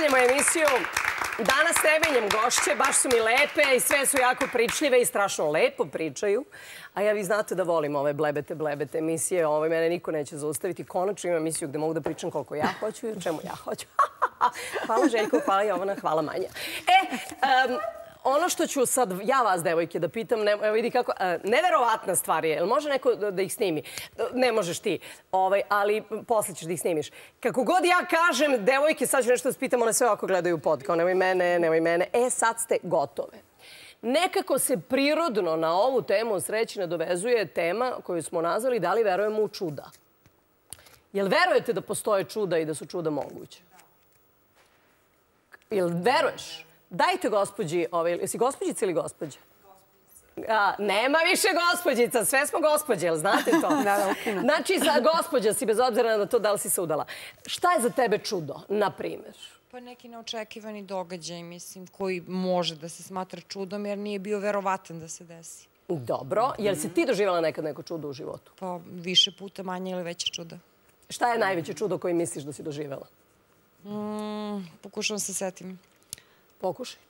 nastavljamo emisiju. Danas ne menjam gošće, baš su mi lepe i sve su jako pričljive i strašno lepo pričaju. A ja vi znate da volim ove blebete, blebete emisije. Ovo mene niko neće zaustaviti. Konačno imam emisiju gde mogu da pričam koliko ja hoću i o čemu ja hoću. hvala Željko, hvala Jovana, hvala Manja. E, ono što ću sad ja vas, devojke, da pitam, evo vidi kako, e, neverovatna stvar je, može neko da ih snimi? E, ne možeš ti, ovaj, ali posle ćeš da ih snimiš. Kako god ja kažem, devojke, sad ću nešto da spitam, one sve ovako gledaju pod, kao nemoj mene, nemoj mene. E, sad ste gotove. Nekako se prirodno na ovu temu sreći nadovezuje tema koju smo nazvali da li verujemo u čuda. Jel verujete da postoje čuda i da su čuda moguće? Jel veruješ? Dajte gospođi, ovaj, jesi gospođica ili gospođa? A, nema više gospođica, sve smo gospođe, jel znate to? da, da, ukina. Znači, za gospođa si, bez obzira na to da li si se udala. Šta je za tebe čudo, na primjer? Pa neki neočekivani događaj, mislim, koji može da se smatra čudom, jer nije bio verovatan da se desi. Dobro. Jel si ti doživala nekad neko čudo u životu? Pa više puta manje ili veće čuda. Šta je najveće čudo koji misliš da si doživala? Mm, pokušavam se setim. Pokušaj.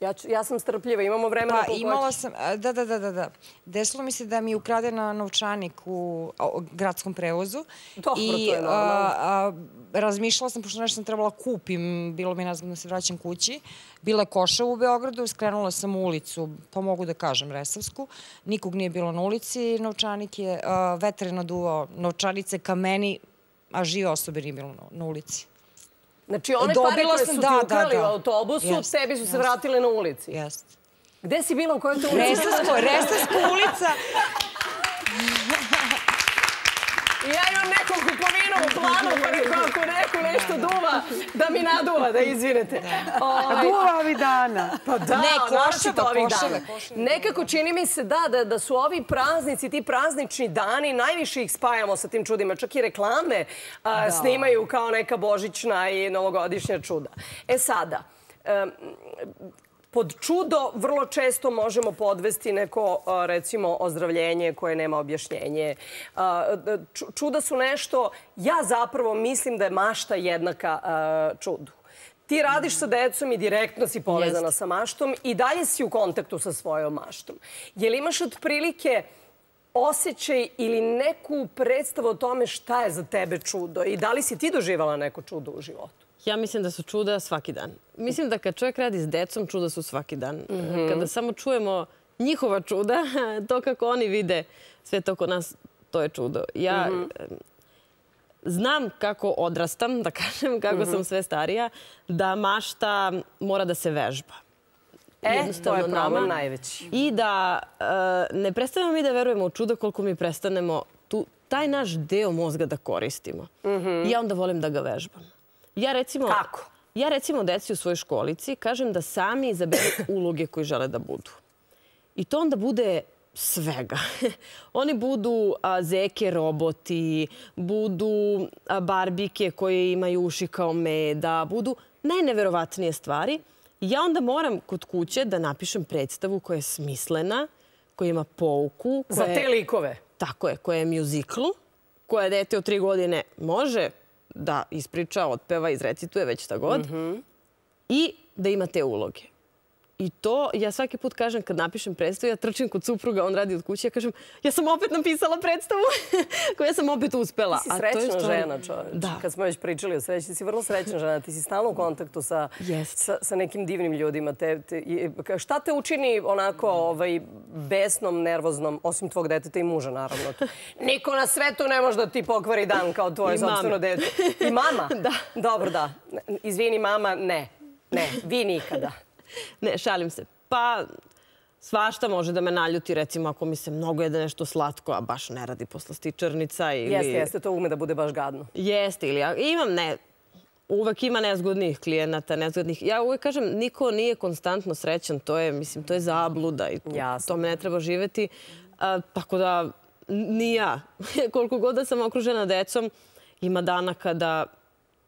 Ja, ja sam strpljiva, imamo vremena pa, imala sam, da, da, da, da. Desilo mi se da mi je ukradena novčanik u gradskom prevozu. Dobro, I, to je normalno. razmišljala sam, pošto nešto sam trebala kupim, bilo mi nazgodno da se vraćam kući. Bila je koša u Beogradu, skrenula sam u ulicu, pa mogu da kažem, Resavsku. Nikog nije bilo na ulici, novčanik je, vetar je naduvao novčanice ka meni, a žive osobe nije bilo na ulici. Znači, one pare koje su ti ukrali u autobusu, sebi su se vratile na ulici. Jeste. Gde si bila u kojoj to ulici? Resasko ulica. Ja imam neku kupovinu u planu, pa neko ako neko nešto duva, da mi naduva, da izvinete. Ovaj, duva ovi dana. Pa da, ne, košita ovih dana. Nekako čini mi se da, da su ovi praznici, ti praznični dani, najviše ih spajamo sa tim čudima. Čak i reklame snimaju kao neka božićna i novogodišnja čuda. E sada, pod čudo vrlo često možemo podvesti neko, recimo, ozdravljenje koje nema objašnjenje. Čuda su nešto, ja zapravo mislim da je mašta jednaka čudu. Ti radiš sa decom i direktno si povezana sa maštom i dalje si u kontaktu sa svojom maštom. Je li imaš otprilike osjećaj ili neku predstavu o tome šta je za tebe čudo i da li si ti doživala neko čudo u životu? Ja mislim da su čuda svaki dan. Mislim da kad čovjek radi s decom, čuda su svaki dan. Mhm. Kada samo čujemo njihova čuda, to kako oni vide sve to kod nas, to je čudo. Ja mhm. znam kako odrastam, da kažem, kako sam mhm. sve starija, da mašta mora da se vežba. E, to je problem najveći. I da e, ne prestanemo mi da verujemo u čuda koliko mi prestanemo taj naš deo mozga da koristimo. Ja onda volim da ga vežbam. Ja recimo, Kako? Ja recimo deci u svojoj školici kažem da sami izaberu uloge koje žele da budu. I to onda bude svega. Oni budu zeke roboti, budu barbike koje imaju uši kao meda, budu najneverovatnije stvari. Ja onda moram kod kuće da napišem predstavu koja je smislena, koja ima pouku. Za te likove? Tako je, koja je mjuzikl, koja dete od tri godine može da ispriča, otpeva, izrecituje, već šta god. Mhm. I da ima te uloge. I to, ja svaki put kažem, kad napišem predstavu, ja trčim kod supruga, on radi od kuće, ja kažem, ja sam opet napisala predstavu koju sam opet uspela. Ti si srećna žena, čovječ. Kad smo već pričali o sreći, ti si vrlo srećna žena. Ti si stalno u kontaktu sa, sa, nekim divnim ljudima. Te, šta te učini onako ovaj, besnom, nervoznom, osim tvog deteta i muža, naravno? Niko na svetu ne može da ti pokvari dan kao tvoje sobstveno dete. I mama? Da. Dobro, da. Izvini, mama, ne. Ne, vi nikada. Ne, šalim se. Pa, svašta može da me naljuti, recimo, ako mi se mnogo jede nešto slatko, a baš ne radi poslastičarnica ili... Jeste, jeste, to ume da bude baš gadno. Jeste, ili ja imam, ne, uvek ima nezgodnih klijenata, nezgodnih... Ja uvek kažem, niko nije konstantno srećan, to je, mislim, to je zabluda i to me ne treba živeti. tako da, ni ja. Koliko god da sam okružena decom, ima dana kada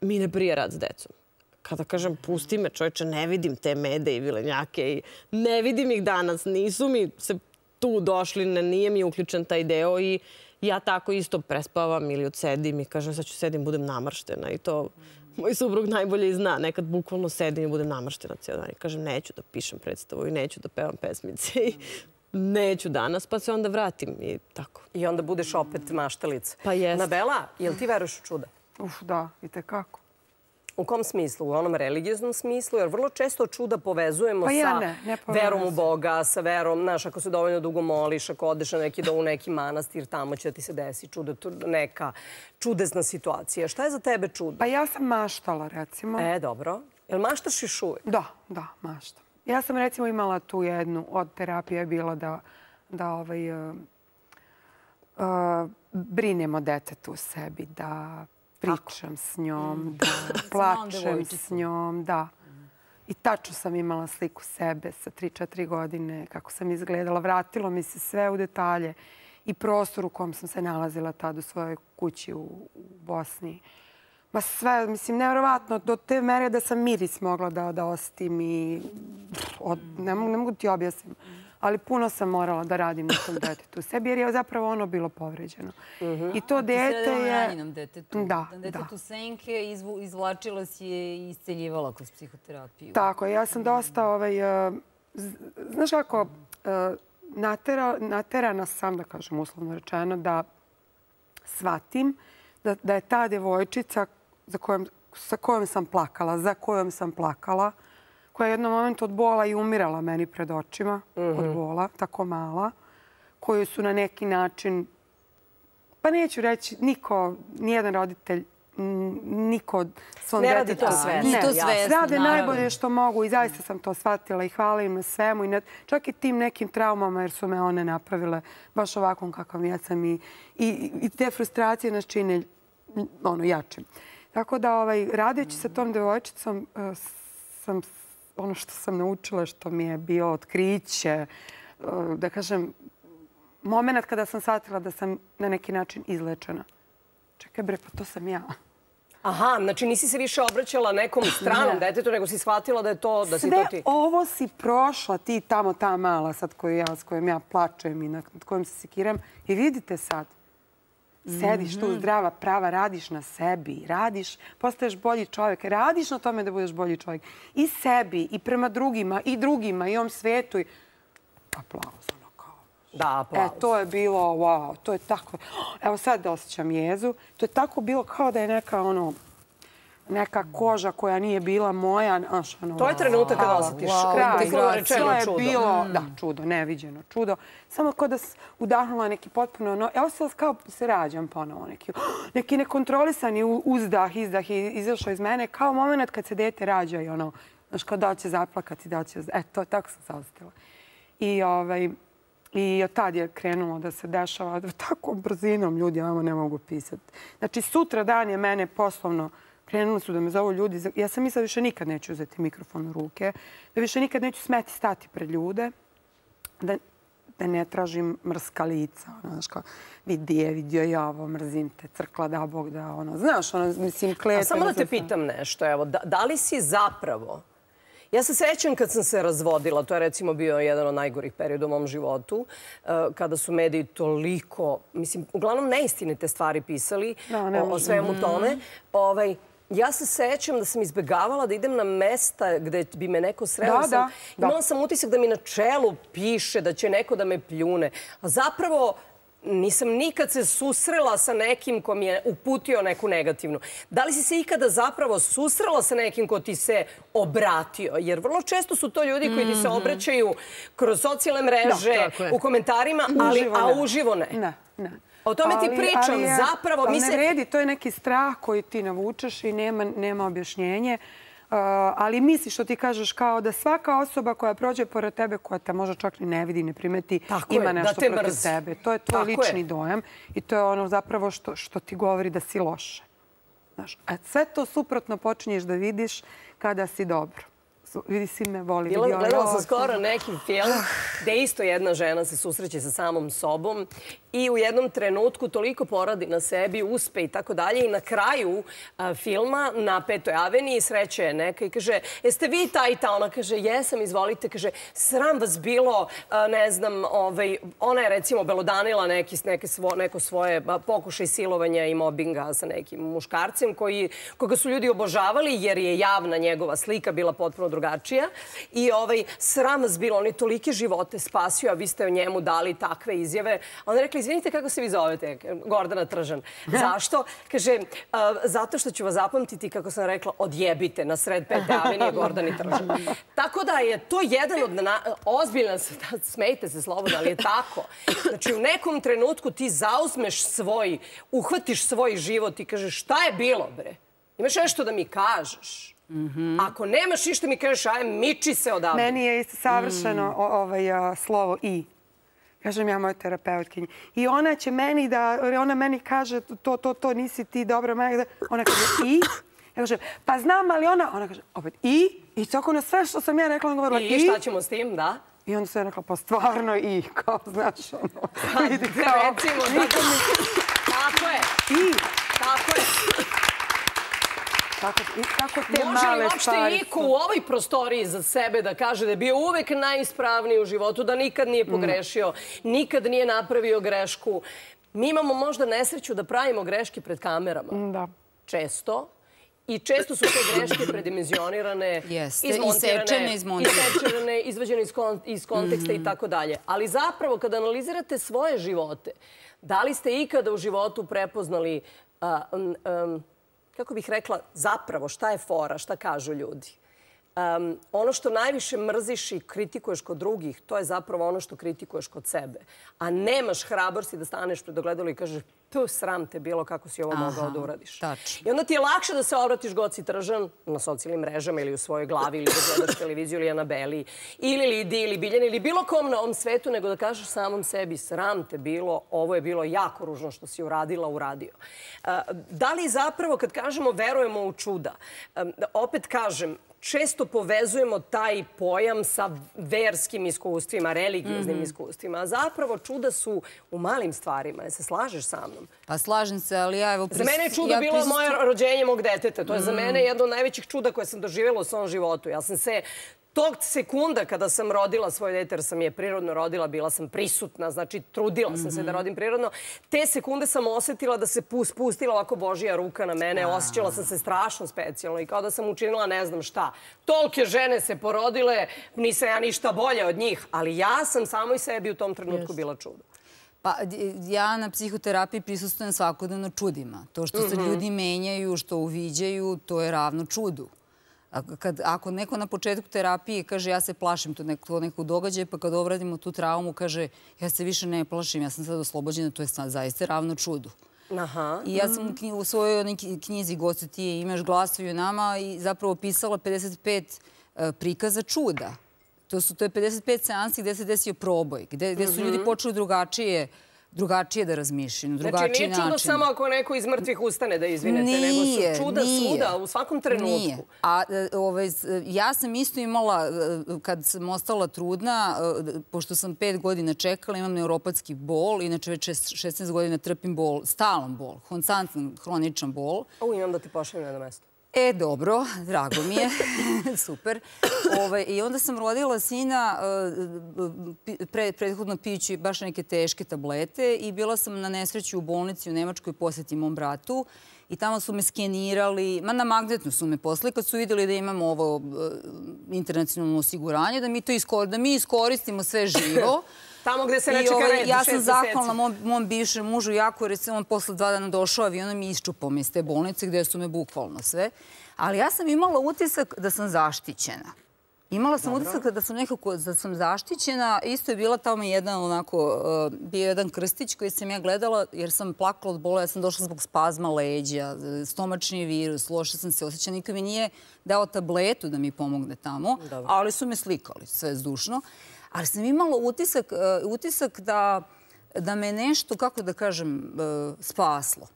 mi ne prije rad s decom kada kažem pusti me čovječe, ne vidim te mede i vilenjake i ne vidim ih danas, nisu mi se tu došli, nije mi uključen taj deo i ja tako isto prespavam ili odsedim i kažem sad ću sedim, budem namrštena i to moj suprug najbolje zna. Nekad bukvalno sedim i budem namrštena cijel dan. I kažem, neću da pišem predstavu i neću da pevam pesmice. I neću danas, pa se onda vratim i tako. I onda budeš opet maštalica. Pa jeste. Nabela, jel ti veruješ u čuda? Uf, da, i tekako. U kom smislu? U onom religijeznom smislu? Jer vrlo često čuda povezujemo Pa ja sa ne, ne povezujem. verom u Boga, sa verom, znaš, ako se dovoljno dugo moliš, ako odeš na neki, do, u neki manastir, tamo će da ti se desi čudo, tu neka čudesna situacija. Šta je za tebe čudo? Pa ja sam maštala, recimo. E, dobro. Jel maštaš još uvijek? Da, da, maštam. Ja sam recimo imala tu jednu od terapije je bilo da, da ovaj, uh, uh, brinem o detetu u sebi, da pričam s njom, da plačem s njom, da. I tačno sam imala sliku sebe sa 3-4 godine, kako sam izgledala. Vratilo mi se sve u detalje i prostor u kom sam se nalazila tad u svojoj kući u, u Bosni. Ma sve, mislim, nevjerovatno, do te mere da sam miris mogla da, da ostim i od, ne, mogu, ne mogu ti objasnim. Ali puno sam morala da radim na tom detetu u sebi, jer je zapravo ono bilo povređeno. I to dete je... ranjenom detetu. Da, Na detetu da. Senke izvu, izvlačila si je i isceljivala kroz psihoterapiju. Tako, ja sam dosta, ovaj, uh, z- znaš kako, natera, naterana sam, da kažem uslovno rečeno, da shvatim da, da je ta za kojom, sa kojom sam plakala, za kojom sam plakala, koja je jednom momentu od bola i umirala meni pred očima, od bola, tako mala, koju su na neki način, pa neću reći, niko, nijedan roditelj, niko od svom Ne radi detetu- to svesno. Ne, to Rade najbolje što mogu i zaista sam to shvatila i hvala im na svemu. I čak i tim nekim traumama jer su me one napravile baš ovakvom kakav ja sam i, i, i te frustracije nas čine ono, jačim. Tako da ovaj, radeći sa tom devojčicom eh, sam ono što sam naučila, što mi je bio otkriće, eh, da kažem, moment kada sam shvatila da sam na neki način izlečena. Čekaj bre, pa to sam ja. Aha, znači nisi se više obraćala nekom stranom detetu, nego si shvatila da je to, da si to Sve ti. ovo si prošla, ti tamo ta mala sad koju ja, s kojom ja plačem i nad kojom se sekiram. I vidite sad, sediš tu zdrava, prava, radiš na sebi, radiš, postaješ bolji čovjek, radiš na tome da budeš bolji čovjek. I sebi, i prema drugima, i drugima, i ovom svetu. I... Aplauz, ono kao. Da, aplauz. E, to je bilo, wow, to je tako, evo sad da osjećam jezu, to je tako bilo kao da je neka, ono, neka koža koja nije bila moja. Znaš, ono, To je trenutak kada osjetiš Wow, kraj, to je bilo, da, čudo, neviđeno čudo. Samo kao da udahnula neki potpuno, no, ja osjetila kao se rađam ponovo, neki, neki nekontrolisani uzdah, izdah je izašao iz mene, kao moment kad se dete rađa i ono, znaš, kao da će zaplakati, da će, eto, tako sam se osjetila. I, ovaj, I od tad je krenulo da se dešava tako brzinom ljudi, ja vam ne mogu pisati. Znači, sutra dan je mene poslovno krenuli su da me zovu ljudi. Ja sam mislila da više nikad neću uzeti mikrofon u ruke, da više nikad neću smeti stati pred ljude, da, da ne tražim mrska lica. Ono, znaš, kao, vidi je, vidio ja ovo, mrzim te, crkla da Bog da, ono, znaš, ono, mislim, klete. A samo da te pitam nešto, evo, da, da li si zapravo... Ja se sećam kad sam se razvodila, to je recimo bio jedan od najgorih perioda u mom životu, eh, kada su mediji toliko, mislim, uglavnom neistinite stvari pisali Da, o, o svemu tome. Ovaj, ja se sećam da sam izbegavala da idem na mesta gde bi me neko sreo. Da, da. Imala sam utisak da mi na čelu piše da će neko da me pljune. A zapravo nisam nikad se susrela sa nekim ko mi je uputio neku negativnu. Da li si se ikada zapravo susrela sa nekim ko ti se obratio? Jer vrlo često su to ljudi koji ti se obraćaju kroz socijalne mreže, u komentarima, ali, Uživo a uživo ne. Ne, ne. O tome ti pričam, zapravo, ali mi ne vredi, to je neki strah koji ti navučeš i nema, nema objašnjenje. Uh, ali misliš što ti kažeš kao da svaka osoba koja prođe pored tebe, koja te možda čak ni ne vidi, ne primeti, Tako ima je, nešto te protiv tebe. To je tvoj Tako je. lični dojam i to je ono zapravo što, što ti govori da si loše. Znaš, a sve to suprotno počinješ da vidiš kada si dobro. Vidi, si me voli. Bila, gledala sam skoro neki film gde isto jedna žena se susreće sa samom sobom i u jednom trenutku toliko poradi na sebi, uspe i tako dalje i na kraju filma na Petoj aveniji sreće je neka i kaže, jeste vi ta i ta? Ona kaže, jesam, izvolite. Kaže, sram vas bilo, ne znam, ovaj, ona je recimo belodanila neki, neke svo, neko svoje pokušaj silovanja i mobinga sa nekim muškarcem koji, koga su ljudi obožavali jer je javna njegova slika bila potpuno drugačija. I ovaj, sram vas bilo, on je tolike živote spasio, a vi ste o njemu dali takve izjave. Ona je rekla, izvinite kako se vi zovete, Gordana Tržan. Zašto? Kaže, zato što ću vas zapamtiti, kako sam rekla, odjebite na sred pete avenije Gordani Tržan. Tako da je to jedan od... Ozbiljno se, smejte se slobodno, ali je tako. Znači, u nekom trenutku ti zauzmeš svoj, uhvatiš svoj život i kažeš, šta je bilo, bre? Imaš nešto da mi kažeš? Mhm. Ako nemaš ništa mi kažeš, aj, miči se odavde. Meni je savršeno mm. ovaj, slovo i. Kažem ja moj terapeutkinji. I ona će meni da, ona meni kaže to, to, to, nisi ti dobro. Ona kaže i. Ja kažem, pa znam, ali ona, ona kaže, opet i. I tako na sve što sam ja rekla, ona govorila i. I šta ćemo s tim, da? I onda sam ja rekla, pa stvarno i, kao, znaš, ono, vidi kao. Recimo, tako je. I. Tako je. Tako te Može male li uopšte Iko u ovoj prostoriji za sebe da kaže da je bio uvek najispravniji u životu, da nikad nije pogrešio, nikad nije napravio grešku? Mi imamo možda nesreću da pravimo greške pred kamerama. Da. Često. I često su te greške predimenzionirane, izmontirane, isečerane, izvađene iz konteksta i tako dalje. Ali zapravo, kada analizirate svoje živote, da li ste ikada u životu prepoznali kako bih rekla, zapravo šta je fora, šta kažu ljudi. Ono što najviše mrziš i kritikuješ kod drugih, to je zapravo ono što kritikuješ kod sebe. A nemaš hrabrosti da staneš pred ogledalo i kažeš tu sram te bilo kako si ovo mogao da uradiš. I onda ti je lakše da se obratiš goci tržan na socijalnim mrežama ili u svojoj glavi ili da gledaš televiziju ili Anabeli ili Lidi ili Biljani ili bilo kom na ovom svetu nego da kažeš samom sebi sram te bilo, ovo je bilo jako ružno što si uradila, uradio. Da li zapravo kad kažemo verujemo u čuda, opet kažem, često povezujemo taj pojam sa verskim iskustvima, religioznim mhm. iskustvima. A zapravo čuda su u malim stvarima. Se slažeš sa mnom? Pa slažem se, ali ja evo... Za mene je čudo bilo moje rođenje mog deteta. To je za mhm. mene jedno od najvećih čuda koje sam doživjela u svom životu. Ja sam se tog sekunda kada sam rodila svoj dete, jer sam je prirodno rodila, bila sam prisutna, znači trudila sam se da mhm. rodim prirodno, te sekunde sam osjetila da se spustila ovako Božija ruka na mene, osjećala sam se strašno specijalno i kao da sam učinila ne znam šta. Tolke žene se porodile, nisam ja ništa bolje od njih, ali ja sam samo i sebi u tom trenutku bila čudo. Pa ja na psihoterapiji prisustujem svakodnevno čudima. To što se mhm. ljudi menjaju, što uviđaju, to je ravno čudu. Ako neko na početku terapije kaže ja se plašim to nekog događaja, pa kad obradimo tu traumu kaže ja se više ne plašim, ja sam sad oslobođena, to je zaista ravno čudu. I ja sam u svojoj knjizi Goce ti je imaš glasovi nama i zapravo opisala 55 e, prikaza čuda. To je 55 seansi gde se desio proboj, gde su ljudi mhm. počeli drugačije drugačije da razmišljaju, drugačiji način. Znači, nije čudo samo ako neko iz mrtvih ustane da izvinete, nego su čuda svuda, u svakom trenutku. Nije. A e, ovaj, ja sam isto imala, e, kad sam ostala trudna, e, pošto sam pet godina čekala, imam neuropatski bol, inače već 16 godina trpim bol, stalan bol, konstantan, hroničan bol. U, imam da ti pošaljem na jedno mesto. E, dobro, drago mi je, super. Ovaj, I onda sam rodila sina eh, prethodno pijući baš neke teške tablete i bila sam na nesreću u bolnici u Nemačkoj posjeti mom bratu i tamo su me skenirali, ma na magnetnu su me poslali kad su vidjeli da imamo ovo eh, internacionalno osiguranje, da mi to iskoristimo sve živo. Tamo gde se ne čeka red, Ja sam zahvalna mom bivšem mužu jako, sam on posle dva dana došao avionom i iščupao me iz te bolnice gde su me bukvalno sve. Ali ja sam imala utisak da sam zaštićena. Imala sam utisak da sam nekako da sam zaštićena. Isto je bila tamo jedan onako, uh, bio jedan krstić koji sam ja gledala jer sam plakala od bola. Ja sam došla zbog spazma leđa, stomačni virus, loše sam se osjećala. Nikad mi nije dao tabletu da mi pomogne tamo, ali su me slikali sve zdušno ali sam imala utisak, uh, utisak da, da me nešto, kako da kažem, uh, spaslo.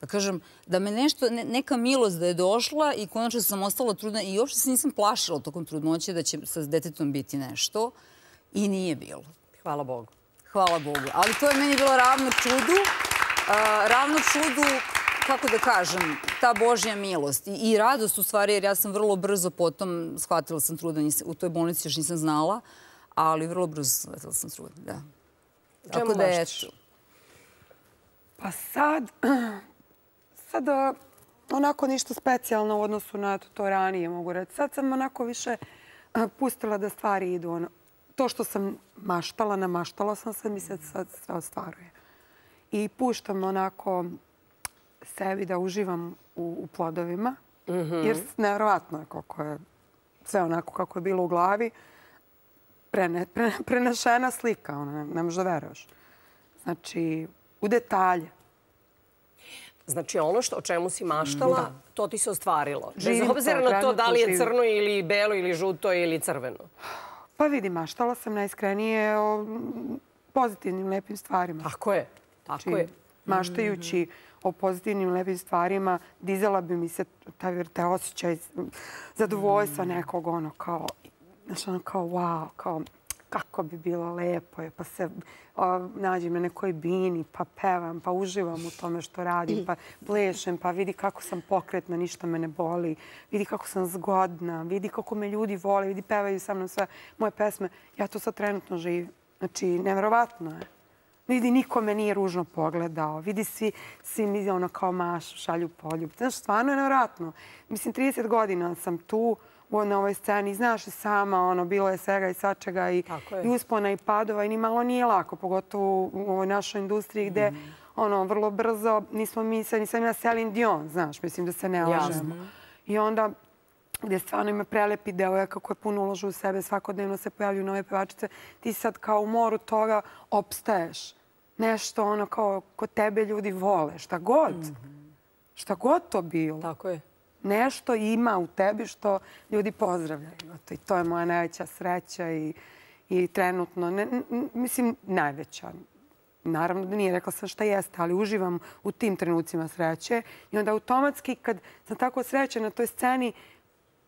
Da kažem, da me nešto, neka milost da je došla i konačno sam ostala trudna i uopšte se nisam plašila tokom trudnoće da će sa detetom biti nešto i nije bilo. Hvala Bogu. hvala Bogu. Ali to je meni bilo ravno čudu. Ravno čudu, kako da kažem, ta Božja milost i radost u stvari, jer ja sam vrlo brzo potom shvatila sam truda, u toj bolnici još nisam znala, ali vrlo brzo shvatila sam truda, da. Čemu maštiš? Pa sad, sad onako ništa specijalno u odnosu na to ranije, mogu reći. Sad sam onako više pustila da stvari idu. Ono, to što sam maštala, namaštala sam se, mi se sad sve ostvaruje. I puštam onako sebi da uživam u, u plodovima, mhm. jer nevrovatno je koliko je sve onako kako je bilo u glavi. Prene, pre, prenešena slika, ono, ne, ne možeš da veruješ. Znači, u detalje. Znači, ono što, o čemu si maštala, to ti se ostvarilo. Bez obzira na to da li je crno ili belo ili žuto ili crveno. Pa vidi, maštala sam najiskrenije o pozitivnim, lepim stvarima. Tako je. Tako znači, je. Maštajući o pozitivnim, lepim stvarima, dizela bi mi se taj, taj osjećaj zadovoljstva nekog, ono, kao, znaš, ono, kao, wow, kao, kako bi bilo lepo je, pa se nađem na nekoj bini, pa pevam, pa uživam u tome što radim, pa plešem, pa vidi kako sam pokretna, ništa me ne boli, vidi kako sam zgodna, vidi kako me ljudi vole, vidi pevaju sa mnom sve moje pesme. Ja to sad trenutno živim. Znači, nevjerovatno je. Vidi, niko me nije ružno pogledao. Vidi, svi, svi mi ono kao maš, šalju poljub. Znaš, stvarno je nevjerovatno. Mislim, 30 godina sam tu, na ovoj sceni. Znaš i sama, ono, bilo je svega i svačega i, i uspona i padova i ni malo nije lako, pogotovo u ovoj našoj industriji gde mm. ono, vrlo brzo nismo mi, sad nisam ja Celine Dion, znaš, mislim da se ne lažemo. I onda gdje stvarno ima prelepi deo, kako je puno uložu u sebe, svakodnevno se pojavljuju nove pevačice, ti sad kao u moru toga opstaješ. Nešto ono kao kod tebe ljudi vole, šta god. Mm -hmm. Šta god to bilo. Tako je nešto ima u tebi što ljudi pozdravljaju. I to je moja najveća sreća i, i trenutno, ne, mislim, najveća. Naravno da nije rekla sam šta jeste, ali uživam u tim trenucima sreće. I onda automatski kad sam tako sreća na toj sceni,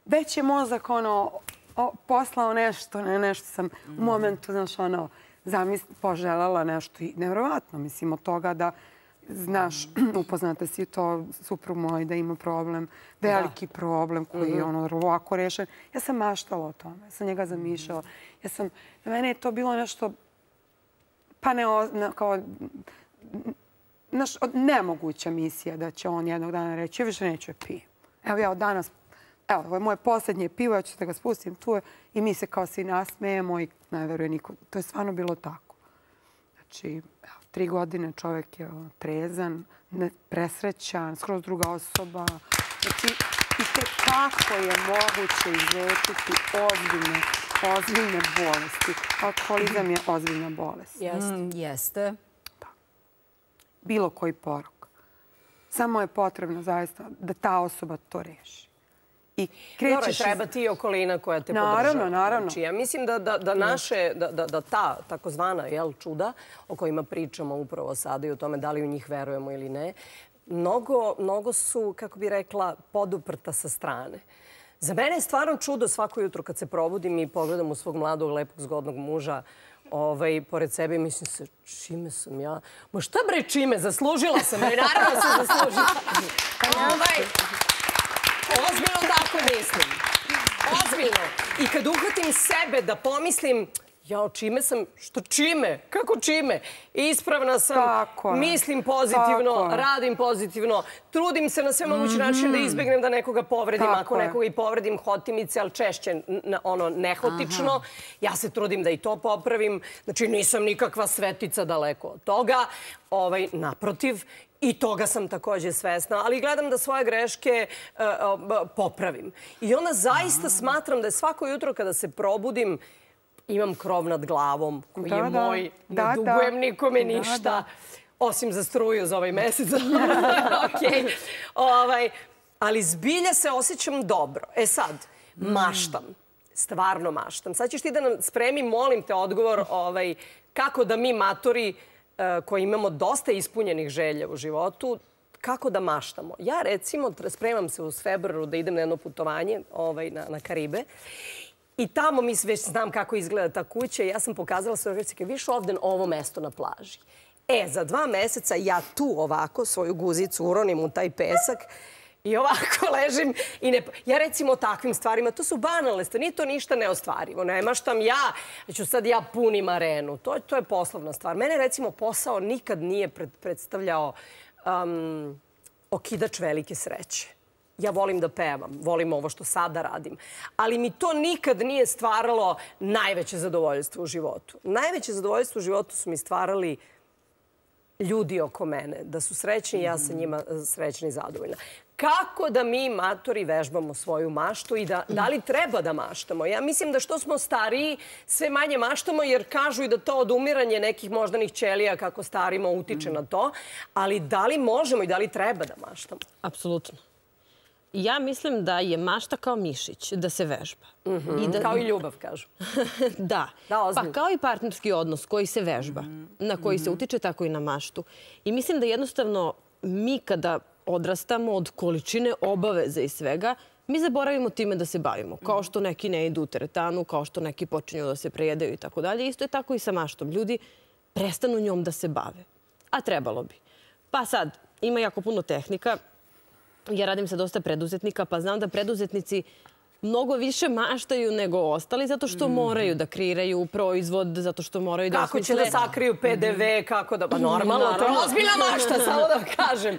već je mozak ono, o, poslao nešto, ne, nešto sam u momentu, znaš, ono, zamis, poželjala nešto i nevrovatno, mislim, od toga da znaš, upoznate si to, suprug moj, da ima problem, veliki problem koji je mhm. ono ovako rešen. Ja sam maštala o tome, ja sam njega zamišljala. Ja sam, za mene je to bilo nešto, pa ne, kao, naš, nemoguća misija da će on jednog dana reći, ja više neću je pijem. Evo ja od danas, evo, ovo je moje posljednje pivo, ja ću da ga spustim tu i mi se kao svi nasmejemo i ne veruje niko. To je stvarno bilo tako. Znači, evo, tri godine čovjek je ono, trezan, presrećan, skroz druga osoba. Znači, i te kako je moguće izvečiti ozbiljne, ozbiljne bolesti. Alkoholizam je ozbiljna bolest. Jeste. Mm, jeste. Pa. Bilo koji porok. Samo je potrebno zaista da ta osoba to reši. I krećeš... treba ti okolina koja te podržava. Naravno, naravno. Znači, ja mislim da, da, da naše, da, ta takozvana jel, čuda o kojima pričamo upravo sada i o tome da li u njih verujemo ili ne, mnogo, mnogo su, kako bi rekla, poduprta sa strane. Za mene je stvarno čudo svako jutro kad se probudim i pogledam u svog mladog, lepog, zgodnog muža ovaj, pored sebe i mislim se, čime sam ja? Ma šta bre čime? Zaslužila sam, naravno sam zaslužila. ovaj, Ozbiljno tako mislim. Ozbiljno. I kad uhvatim sebe da pomislim, ja čime sam, što čime, kako čime, ispravna sam, mislim pozitivno, radim pozitivno, trudim se na sve moguće načine da mhm. izbjegnem da nekoga povredim, ako nekoga i povredim hotimice, ali češće ono nehotično. Ja se trudim da i to popravim, znači nisam nikakva svetica daleko od toga, ovaj, naprotiv, I toga sam također svesna, ali gledam da svoje greške e, popravim. I onda zaista smatram da je svako jutro kada se probudim, imam krov nad glavom koji je moj, ne dugujem nikome ništa, osim za struju za ovaj mesec. Ovaj, ali zbilja se osjećam dobro. E sad, mm. maštam. Stvarno maštam. Sad ćeš ti da nam spremi, molim te, odgovor ovaj, kako da mi matori Eh, koji imamo dosta ispunjenih želja u životu, kako da maštamo. Ja recimo spremam se u februaru da idem na jedno putovanje ovaj, na, na Karibe I tamo mi već znam kako izgleda ta kuća i ja sam pokazala svoj više viš ovde ovo mesto na plaži. E, za dva meseca ja tu ovako svoju guzicu uronim u taj pesak i ovako ležim. I ne... Ja recimo o takvim stvarima, to su banalne stvari, nije to ništa neostvarivo. Nema štam ja, ću sad ja punim arenu. To, to je poslovna stvar. Mene recimo posao nikad nije pred, predstavljao um, okidač velike sreće. Ja volim da pevam, volim ovo što sada radim. Ali mi to nikad nije stvaralo najveće zadovoljstvo u životu. Najveće zadovoljstvo u životu su mi stvarali ljudi oko mene, da su srećni i ja sa njima srećna i zadovoljna. Kako da mi, matori, vežbamo svoju maštu i da, da li treba da maštamo? Ja mislim da što smo stariji, sve manje maštamo, jer kažu i da to odumiranje nekih moždanih ćelija kako starimo utiče na to. Ali da li možemo i da li treba da maštamo? Apsolutno. Ja mislim da je mašta kao mišić, da se vežba. Mhm. I da... Kao i ljubav, kažu. da. da pa kao i partnerski odnos koji se vežba, na koji se mhm. utiče tako i na maštu. I mislim da jednostavno mi kada odrastamo od količine obaveze i svega, mi zaboravimo time da se bavimo. Kao što neki ne idu u teretanu, kao što neki počinju da se prejedaju i tako dalje. Isto je tako i sa maštom. Ljudi prestanu njom da se bave. A trebalo bi. Pa sad, ima jako puno tehnika ja radim sa dosta preduzetnika, pa znam da preduzetnici mnogo više maštaju nego ostali, zato što moraju da kreiraju proizvod, zato što moraju da... Kako će da sakriju PDV, kako da... Pa normalno, to je ozbiljna mašta, samo da kažem.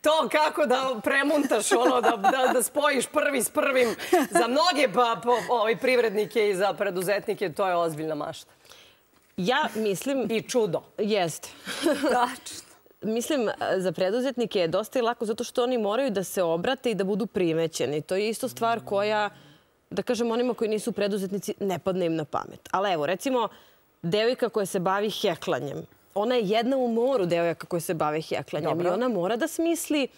To kako da premuntaš, ono, da, da, da spojiš prvi s prvim. Za mnoge pa, po, ovi privrednike i za preduzetnike, to je ozbiljna mašta. Ja mislim... I čudo. Jeste. Tačno mislim, za preduzetnike je dosta i lako zato što oni moraju da se obrate i da budu primećeni. To je isto stvar koja, da kažem, onima koji nisu preduzetnici, ne padne im na pamet. Ali evo, recimo, devojka koja se bavi heklanjem, ona je jedna u moru devojka koja se bavi heklanjem. I ona mora da smisli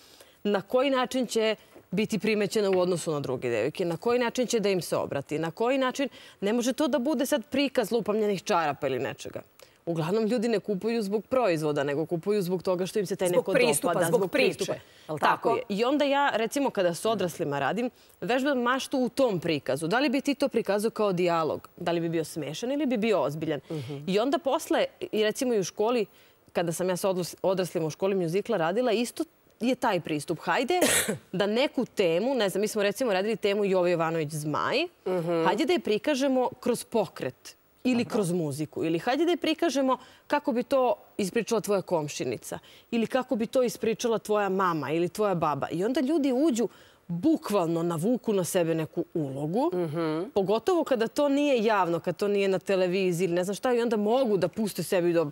na koji način će biti primećena u odnosu na druge devojke, na koji način će da im se obrati, na koji način... Ne može to da bude sad prikaz lupamljenih čarapa ili nečega uglavnom ljudi ne kupuju zbog proizvoda, nego kupuju zbog toga što im se taj neko dopada. Zbog pristupa, zbog pristupa. Tako je. I onda ja, recimo, kada s odraslima radim, vežbam maštu u tom prikazu. Da li bi ti to prikazao kao dijalog? Da li bi bio smešan ili bi bio ozbiljan? Mhm. I onda posle, i recimo i u školi, kada sam ja sa odraslima u školi mjuzikla radila, isto je taj pristup. Hajde da neku temu, ne znam, mi smo recimo radili temu Jovo Jovanović Zmaj, mhm. hajde da je prikažemo kroz pokret ili kroz muziku. Ili hajde da je prikažemo kako bi to ispričala tvoja komšinica. Ili kako bi to ispričala tvoja mama ili tvoja baba. I onda ljudi uđu bukvalno navuku na sebe neku ulogu. Mhm. Pogotovo kada to nije javno, kada to nije na televiziji ili ne znam šta. I onda mogu da puste sebi da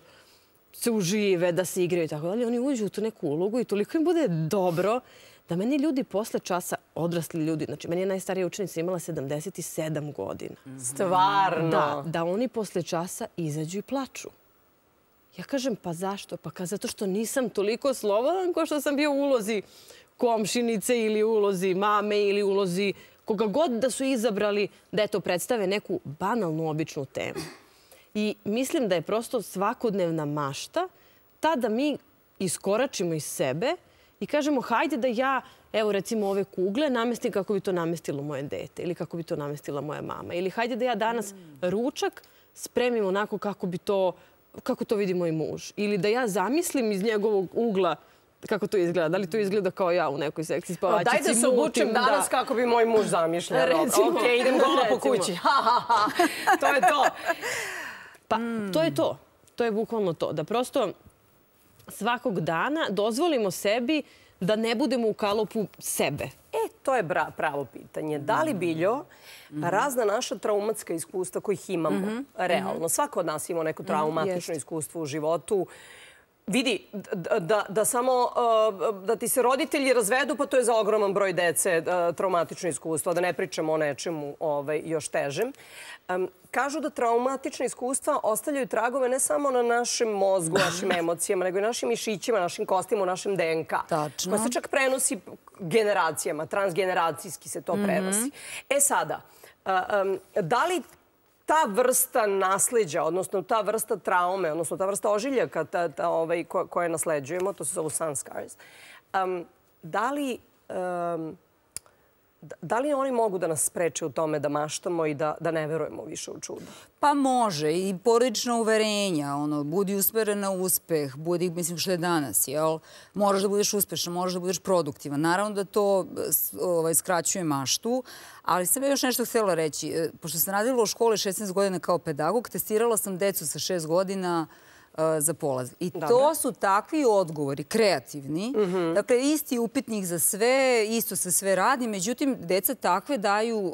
se užive, da se igraju i tako dalje. Oni uđu u tu neku ulogu i toliko im bude dobro da meni ljudi posle časa, odrasli ljudi, znači meni je najstarija učenica imala 77 godina. Stvarno? Da, da oni posle časa izađu i plaču. Ja kažem, pa zašto? Pa ka, zato što nisam toliko slobodan kao što sam bio u ulozi komšinice ili ulozi mame ili ulozi koga god da su izabrali da eto predstave neku banalnu, običnu temu. I mislim da je prosto svakodnevna mašta ta da mi iskoračimo iz sebe i kažemo hajde da ja, evo recimo ove kugle, namestim kako bi to namestilo moje dete ili kako bi to namestila moja mama. Ili hajde da ja danas ručak spremim onako kako bi to kako to vidi moj muž. Ili da ja zamislim iz njegovog ugla kako to izgleda. Da li to izgleda kao ja u nekoj sekciji spavačici? Daj da se obučem danas kako bi moj muž zamišljao. Ok, idem gola po kući. To je to. Pa, to je to. To je bukvalno to. Da prosto svakog dana dozvolimo sebi da ne budemo u kalopu sebe? E, to je pravo pitanje. Da li biljo razna naša traumatska iskustva kojih imamo mhm. realno? Svako od nas ima neko mhm, traumatično iskustvo u životu. Vidi, da samo uh, da ti se roditelji razvedu, pa to je za ogroman broj dece uh, traumatično iskustvo, da ne pričamo o nečemu ovaj, još težem. Kažu da traumatične iskustva ostavljaju tragove ne samo na našem mozgu, našim emocijama, nego i našim mišićima, našim kostima, našem DNK. Tačno. Koja se čak prenosi generacijama, transgeneracijski se to prenosi. Mhm. E sada, da li ta vrsta nasljeđa, odnosno ta vrsta traume, odnosno ta vrsta ožiljaka ovaj, koje nasleđujemo, to se zovu sun scars, um, da li um, da li oni mogu da nas spreče u tome da maštamo i da, da ne verujemo više u čudo? Pa može. I porodična uverenja. Ono, budi usmeren na uspeh. Budi, mislim, što je danas. Jel? Moraš da budeš uspešan, moraš da budeš produktivan. Naravno da to ovaj, skraćuje maštu. Ali sam još nešto htjela reći. E, pošto sam radila u školi 16 godina kao pedagog, testirala sam decu sa 6 godina za polaz. I to su takvi odgovori, kreativni. Mhm. Dakle, isti upitnik za sve, isto se sve radi. Međutim, deca takve daju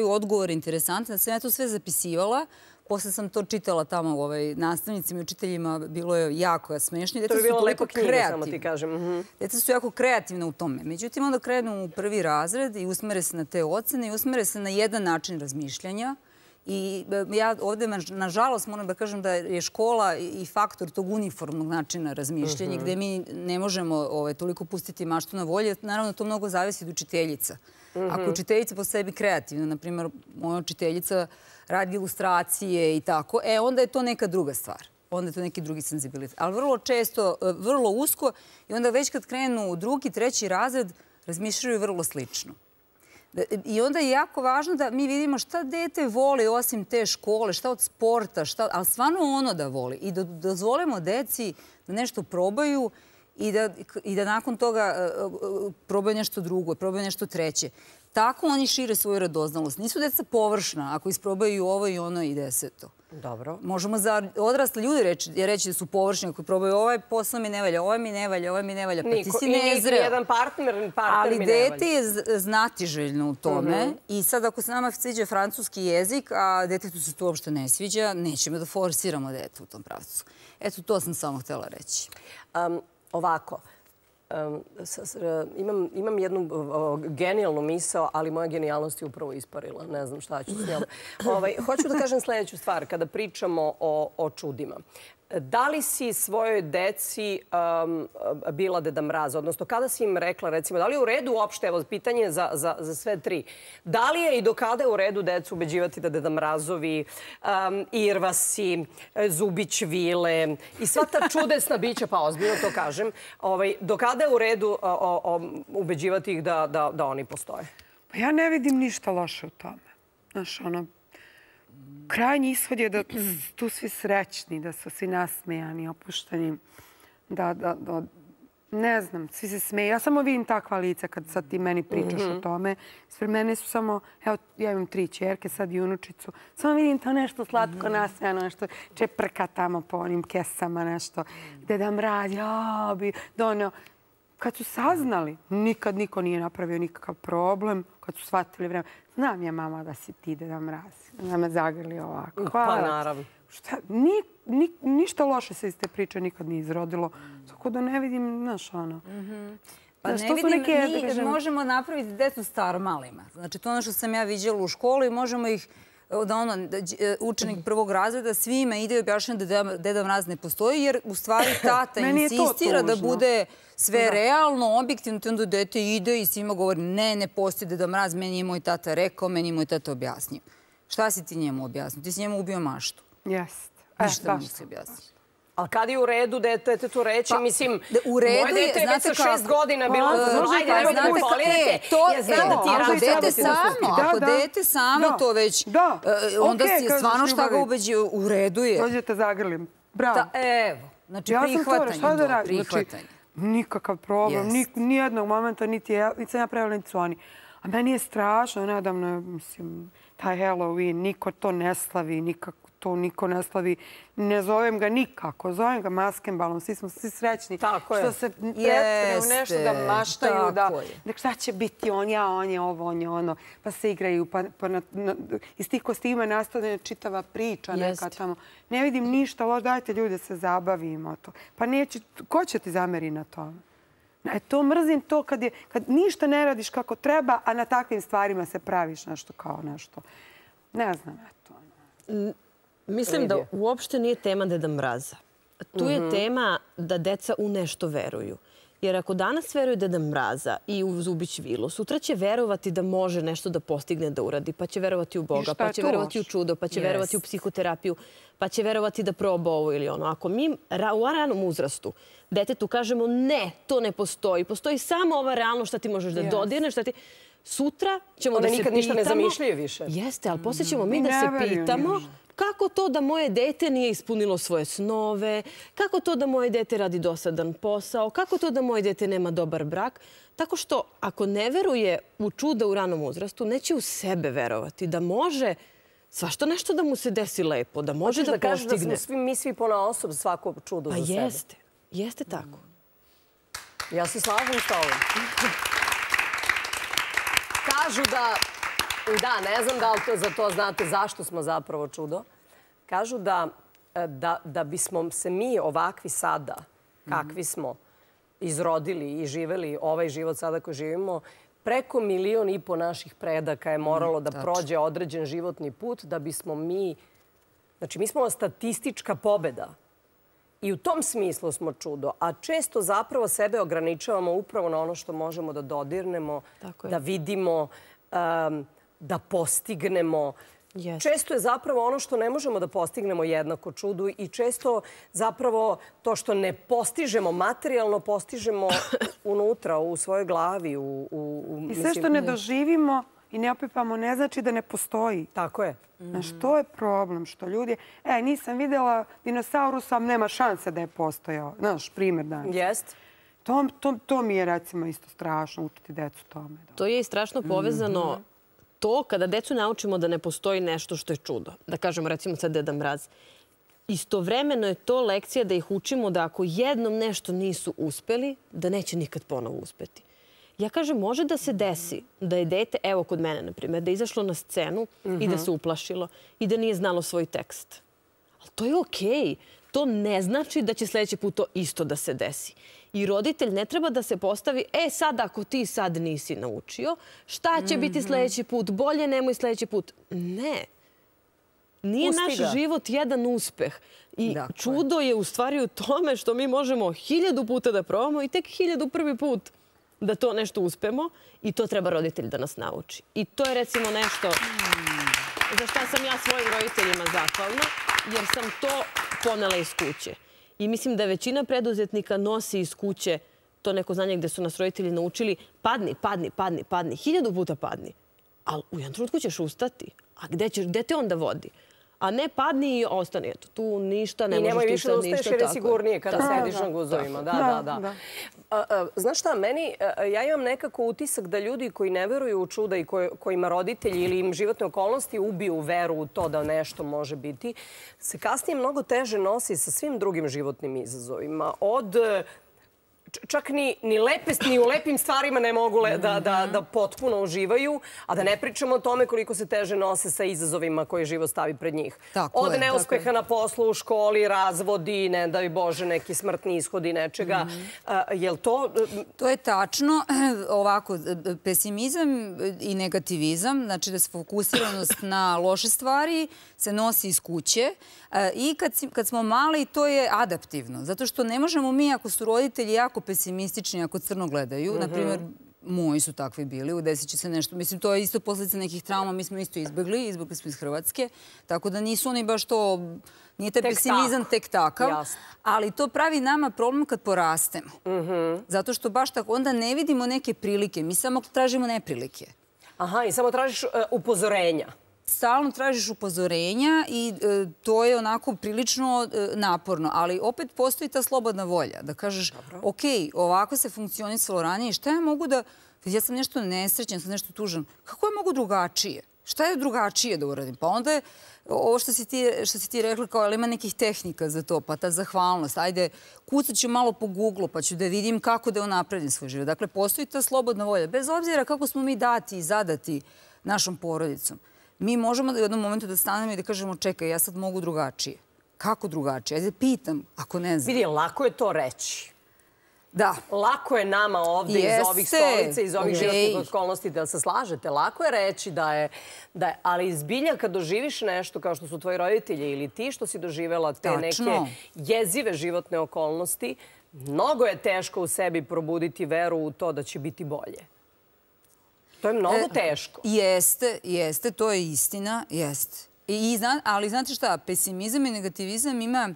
e, odgovore interesantne. Da sam ja to sve zapisivala. Posle sam to čitala tamo u ovaj, nastavnicima i učiteljima. Bilo je jako smešno. To je bila lepa knjiga, samo ti kažem. Mhm. Deca su jako kreativne u tome. Međutim, onda krenu u prvi razred i usmere se na te ocene i usmere se na jedan način razmišljanja. I e, ja ovde, nažalost, moram da kažem da je škola i faktor tog uniformnog načina razmišljenja, mhm. gde mi ne možemo ovaj, toliko pustiti maštu na volje. Naravno, to mnogo zavisi od učiteljica. Ako mhm. učiteljica po sebi kreativna, na primjer, moja učiteljica radi ilustracije i tako, e, onda je to neka druga stvar. Onda je to neki drugi senzibilitet. Ali vrlo često, e, vrlo usko, i onda već kad krenu u drugi, treći razred, razmišljaju vrlo slično. I onda je jako važno da mi vidimo šta dete voli osim te škole, šta od sporta, ali stvarno ono da voli. I da dozvolimo deci da nešto probaju i da nakon toga e, e, probaju nešto drugo, probaju nešto treće. Tako oni šire svoju radoznalost. Nisu deca površna ako isprobaju ovo i ono i deseto. Dobro. Možemo za odrasle ljudi reći da su površni ako probaju ovaj posao mi ne valja, ovaj mi ne valja, ovaj mi ne valja. Pa ti si nezreo. I jedan partner mi ne valja. Ali dete je znatiželjno u tome. Mhm. I sad ako se nama sviđa francuski jezik, a detetu se to uopšte ne sviđa, nećemo da forsiramo dete u tom pravcu. Eto, to sam samo htjela reći. Ovako, imam jednu genijalnu misao, ali moja genijalnost je upravo isparila. Ne znam šta ću s njom. Ovaj, hoću da kažem sljedeću stvar kada pričamo o čudima. Da li si svojoj deci um, bila Deda Mraz? Odnosno, kada si im rekla, recimo, da li je u redu uopšte, evo, pitanje za, za, za sve tri, da li je i do kada je u redu decu ubeđivati da Deda Mrazovi, um, Irvasi, Zubić Vile i sva ta čudesna bića, pa ozbiljno to kažem, ovaj, do kada je u redu ubeđivati ih da, da, da oni postoje? Pa ja ne vidim ništa loše u tome. Znaš, ono, krajnji ishod je da tu svi srećni, da su svi nasmejani, opušteni, da, da, da, ne znam, svi se smeju. Ja samo vidim takva lica kad sad ti meni pričaš o mhm. tome. Sve mene su samo, evo, ja imam tri čerke, sad i unučicu. Samo vidim to nešto slatko mm. nasmejano, nešto čeprka tamo po onim kesama, nešto. Deda mrad, ja bi donio. Kad su saznali, nikad niko nije napravio nikakav problem. Kad su shvatili vreme, znam ja mama da si ti deda mraz da me zagrli ovako. Pa Hvala. Pa naravno. Šta, ni, ni, ništa loše se iz te priče nikad nije izrodilo. Tako da ne vidim, znaš, ono. Mm -hmm. Pa ne vidim, neke, mi kažem... možemo napraviti decu star malima. Znači, to ono što sam ja vidjela u školi, možemo ih da ono, e, učenik prvog razreda svima ide i objašnja da Deda Mraz ne postoji, jer u stvari tata insistira da bude sve realno, objektivno, te onda dete ide i svima govori ne, ne postoji Deda Mraz, meni je moj tata rekao, meni je moj tata objasnio. Šta si ti njemu objasnio? Ti si njemu ubio maštu. Jest. Ništa mu nisi objasnio. Ali kad je u redu dete tu reći, pa, mislim, u redu moje dete je već sa šest godina bilo, pa, ajde, ajde, da me polirate. To, ja znam da ti ako dete samo, ako dete samo to već, e, onda si stvarno šta ga ubeđi, u redu je. Dođete zagrlim. Bravo. Evo, znači prihvatanje to, prihvatanje. Nikakav problem, nijednog momenta, niti sam ja pravila, niti su oni. A meni je strašno, nedavno, mislim, taj Halloween, niko to ne slavi, nikako to niko ne slavi. Ne zovem ga nikako, zovem ga maskenbalom. Svi smo svi srećni Tako što se pretvore u nešto da maštaju. Da, nek šta će biti on, ja, on je ovo, on je ono. Pa se igraju. Pa, pa na, na, iz tih kostima nastavljena čitava priča neka tamo. Ne vidim ništa, loš, dajte ljude se zabavimo to. Pa neće, ko će ti zameri na tome? E, to mrzim to kad, je, kad ništa ne radiš kako treba, a na takvim stvarima se praviš nešto kao nešto. Ne znam, eto. Mislim da uopšte nije tema Deda Mraza. Tu je mhm. tema da deca u nešto veruju. Jer ako danas veruju Deda Mraza i u Zubić Vilu, sutra će verovati da može nešto da postigne da uradi. Pa će verovati u Boga, pa će verovati u čudo, pa će verovati u psihoterapiju, pa će verovati da proba ovo ili ono. Ako mi u ranom uzrastu detetu kažemo ne, to ne postoji, postoji samo ova realnost šta ti možeš da dodirneš, šta ti... Sutra ćemo One da se nikad pitamo... ništa ne zamišljaju više. Jeste, ali poslije ćemo mi da se pitamo. Kako to da moje dete nije ispunilo svoje snove, kako to da moje dete radi dosadan posao, kako to da moje dete nema dobar brak. Tako što ako ne veruje u čuda u ranom uzrastu, neće u sebe verovati da može svašto nešto da mu se desi lepo, da može Hoćeš da, da kažeš da postigne. smo svi, mi svi pona osob svako čudo Pa za sebe. jeste, jeste tako. Ja se slažem s ovim. Kažu da, da, ne znam da li to, za to znate zašto smo zapravo čudo. Kažu da, e, da, da bismo se mi ovakvi sada, kakvi smo, izrodili i živeli ovaj život sada koji živimo, preko milion i po naših predaka je moralo da prođe određen životni put da bismo mi... Znači, mi smo statistička pobeda. I u tom smislu smo čudo. A često zapravo sebe ograničavamo upravo na ono što možemo da dodirnemo, da vidimo, da postignemo. Jeste. Često je zapravo ono što ne možemo da postignemo jednako čudu i često zapravo to što ne postižemo materijalno, postižemo unutra, u svojoj glavi. U, u, u, I sve što ne doživimo i ne opipamo ne znači da ne postoji. Tako je. Znaš, to je problem što ljudi... E, nisam vidjela dinosaurusa, nema šanse da je postojao. Znaš, primjer danas. Jest. To, to, to mi je recimo isto strašno učiti decu tome. To je i strašno povezano to kada decu naučimo da ne postoji nešto što je čudo. Da kažemo recimo sad Deda Mraz. Istovremeno je to lekcija da ih učimo da ako jednom nešto nisu uspeli, da neće nikad ponovo uspeti. Ja kažem, može da se desi da je dete, evo kod mene, na primjer, da je izašlo na scenu i da se uplašilo i da nije znalo svoj tekst. Ali to je okej. To ne znači da će sljedeći put to isto da se desi. I roditelj ne treba da se postavi, e sad ako ti sad nisi naučio, šta će biti sljedeći put? Bolje nemoj sljedeći put. Ne. Nije Pusti naš ga. život jedan uspeh. I Dakle. čudo je u stvari u tome što mi možemo hiljadu puta da probamo i tek hiljadu prvi put da to nešto uspemo i to treba roditelj da nas nauči. I to je recimo nešto za šta sam ja svojim roditeljima zahvalna, jer sam to ponela iz kuće. I mislim da većina preduzetnika nosi iz kuće to neko znanje gde su nas roditelji naučili padni, padni, padni, padni, hiljadu puta padni. Ali u jednom trenutku ćeš ustati. A gde, ćeš, gde te onda vodi? A ne padni i ostani. Eto, tu ništa, ne I nemoj možeš ti više da sad ustaješ ništa. jer je sigurnije kada sediš na guzovima. Da, da, da. Da. A, a, Znaš šta, meni, a, ja imam nekako utisak da ljudi koji ne veruju u čuda i koji- kojima roditelji ili im životne okolnosti ubiju veru u to da nešto može biti, se kasnije mnogo teže nosi sa svim drugim životnim izazovima. Od čak ni, ni, lepe, ni u lepim stvarima ne mogu le, da, da, da potpuno uživaju, a da ne pričamo o tome koliko se teže nose sa izazovima koje život stavi pred njih. Tako Od je, neuspeha na poslu, u školi, razvodi, ne daj Bože, neki smrtni ishodi nečega. A, Jel to... To je tačno. Ovako, pesimizam i negativizam, znači da se fokusiranost na loše stvari se nosi iz kuće. I kad smo mali, to je adaptivno. Zato što ne možemo mi, ako su roditelji jako pesimistični, ako crno gledaju, na primjer, moji su takvi bili, udesit će se nešto. Mislim, to je isto posljedica nekih trauma, mi smo isto izbjegli, izbjegli smo iz Hrvatske, tako da nisu oni baš to, nije taj Tek pesimizam tek takav, ali to pravi nama problem kad porastemo. Zato što baš tako, onda ne vidimo neke prilike, mi samo tražimo neprilike. Aha, i samo tražiš e, upozorenja. Stalno tražiš upozorenja i e, to je onako prilično e, naporno, ali opet postoji ta slobodna volja da kažeš, ok, ovako se funkcionisalo ranije, šta ja mogu da, ja sam nešto nesrećen, sam nešto tužan, kako ja mogu drugačije? Šta je drugačije da uradim? Pa onda je ovo što si ti, što si ti rekla, kao ali ima nekih tehnika za to, pa ta zahvalnost, ajde, kucat ću malo po Google, pa ću da vidim kako da unapredim svoj život. Dakle, postoji ta slobodna volja. Bez obzira kako smo mi dati i zadati našom porodicom, mi možemo da u jednom momentu da stanemo i da kažemo čekaj, ja sad mogu drugačije. Kako drugačije? Ajde, pitam, ako ne znam. Vidi, lako je to reći. Da. Lako je nama ovdje iz ovih Jeste. stolica, iz ovih životnih okolnosti da se slažete. Lako je reći da je, da je, ali izbilja kad doživiš nešto kao što su tvoji roditelji ili ti što si doživela te Tačno. neke jezive životne okolnosti, mnogo je teško u sebi probuditi veru u to da će biti bolje. To je mnogo teško. Jeste, jeste, to je istina, jeste. I, i zna- ali znate šta, pesimizam i negativizam ima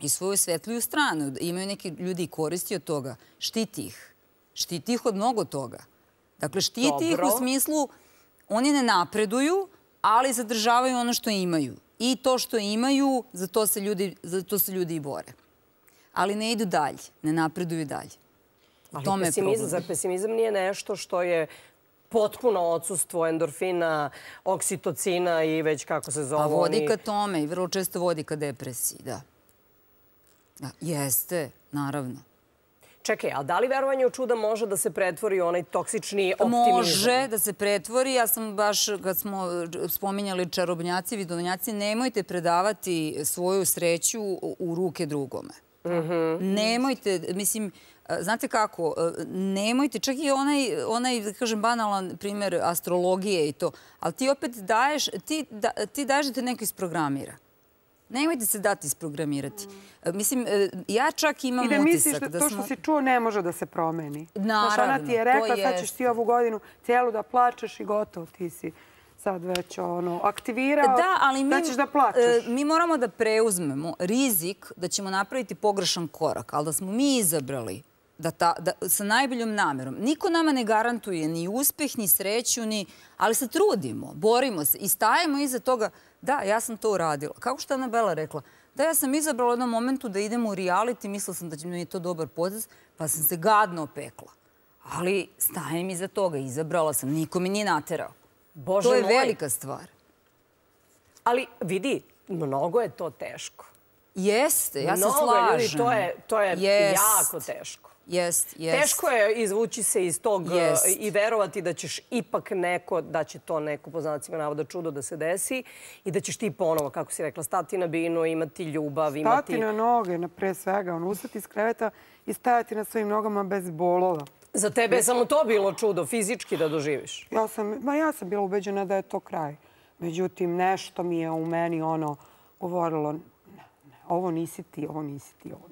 i svoju svetliju stranu. Imaju neki ljudi koristi od toga. Štiti ih. Štiti ih od mnogo toga. Dakle, štiti ih u smislu oni ne napreduju, ali zadržavaju ono što imaju. I to što imaju, za to se ljudi, za to se ljudi i bore. Ali ne idu dalje, ne napreduju dalje. U Ali zar pesimizam nije nešto što je potpuno odsustvo endorfina, oksitocina i već kako se zove. Pa vodi oni- ka tome i vrlo često vodi ka depresiji, da. Da, Jeste, naravno. Čekaj, a da li verovanje u čuda može da se pretvori u onaj toksični optimizam? Može da se pretvori. Ja sam baš, kad smo spominjali čarobnjaci, vidovnjaci, nemojte predavati svoju sreću u ruke drugome. Nemojte, mislim, znate kako, eh, nemojte, čak i onaj, onaj, da kažem, banalan primjer astrologije i to, ali ti opet daješ, ti, da, ti daješ da te neko isprogramira. Nemojte se dati isprogramirati. Eh, Mislim, ja čak imam I da utisak misliš da da to što si čuo ne može da se promeni. Znaš, ona ti je Naravno, rekla, sad ćeš ti ovu godinu cijelu da plačeš i gotovo ti si sad već ono, aktivirao. Da, ali mi, Da ćeš da plačeš. e, mi moramo da preuzmemo rizik da ćemo napraviti pogrešan korak, ali da smo mi izabrali da ta, da, sa najboljom namerom. Niko nama ne garantuje ni uspeh, ni sreću, ni, ali se trudimo, borimo se i stajemo iza toga. Da, ja sam to uradila. Kako što je Anabela rekla? Da, ja sam izabrala u jednom momentu da idem u reality, mislila sam da će mi je to dobar potez, pa sam se gadno opekla. Ali stajem iza toga, izabrala sam, niko mi nije naterao. Bože to je moj. velika stvar. Ali vidi, mnogo je to teško. Jeste, ja se mnogo slažem. je ljudi, to je, to je Jest. jako teško. Jest, jest. Teško je izvući se iz tog uh, Jest. i verovati da ćeš ipak neko, da će to neko po znacima navoda čudo da se desi i da ćeš ti ponovo, kako si rekla, stati na binu, imati ljubav, imati... Stati na noge, na pre svega. Ono, ustati iz kreveta i stajati na svojim nogama bez bolova. Za tebe je samo to bilo čudo, fizički da doživiš. Ja sam, ma ja sam bila ubeđena da je to kraj. Međutim, nešto mi je u meni ono govorilo, ne, ne, ovo nisi ti, ovo nisi ti, ovo nisi ti.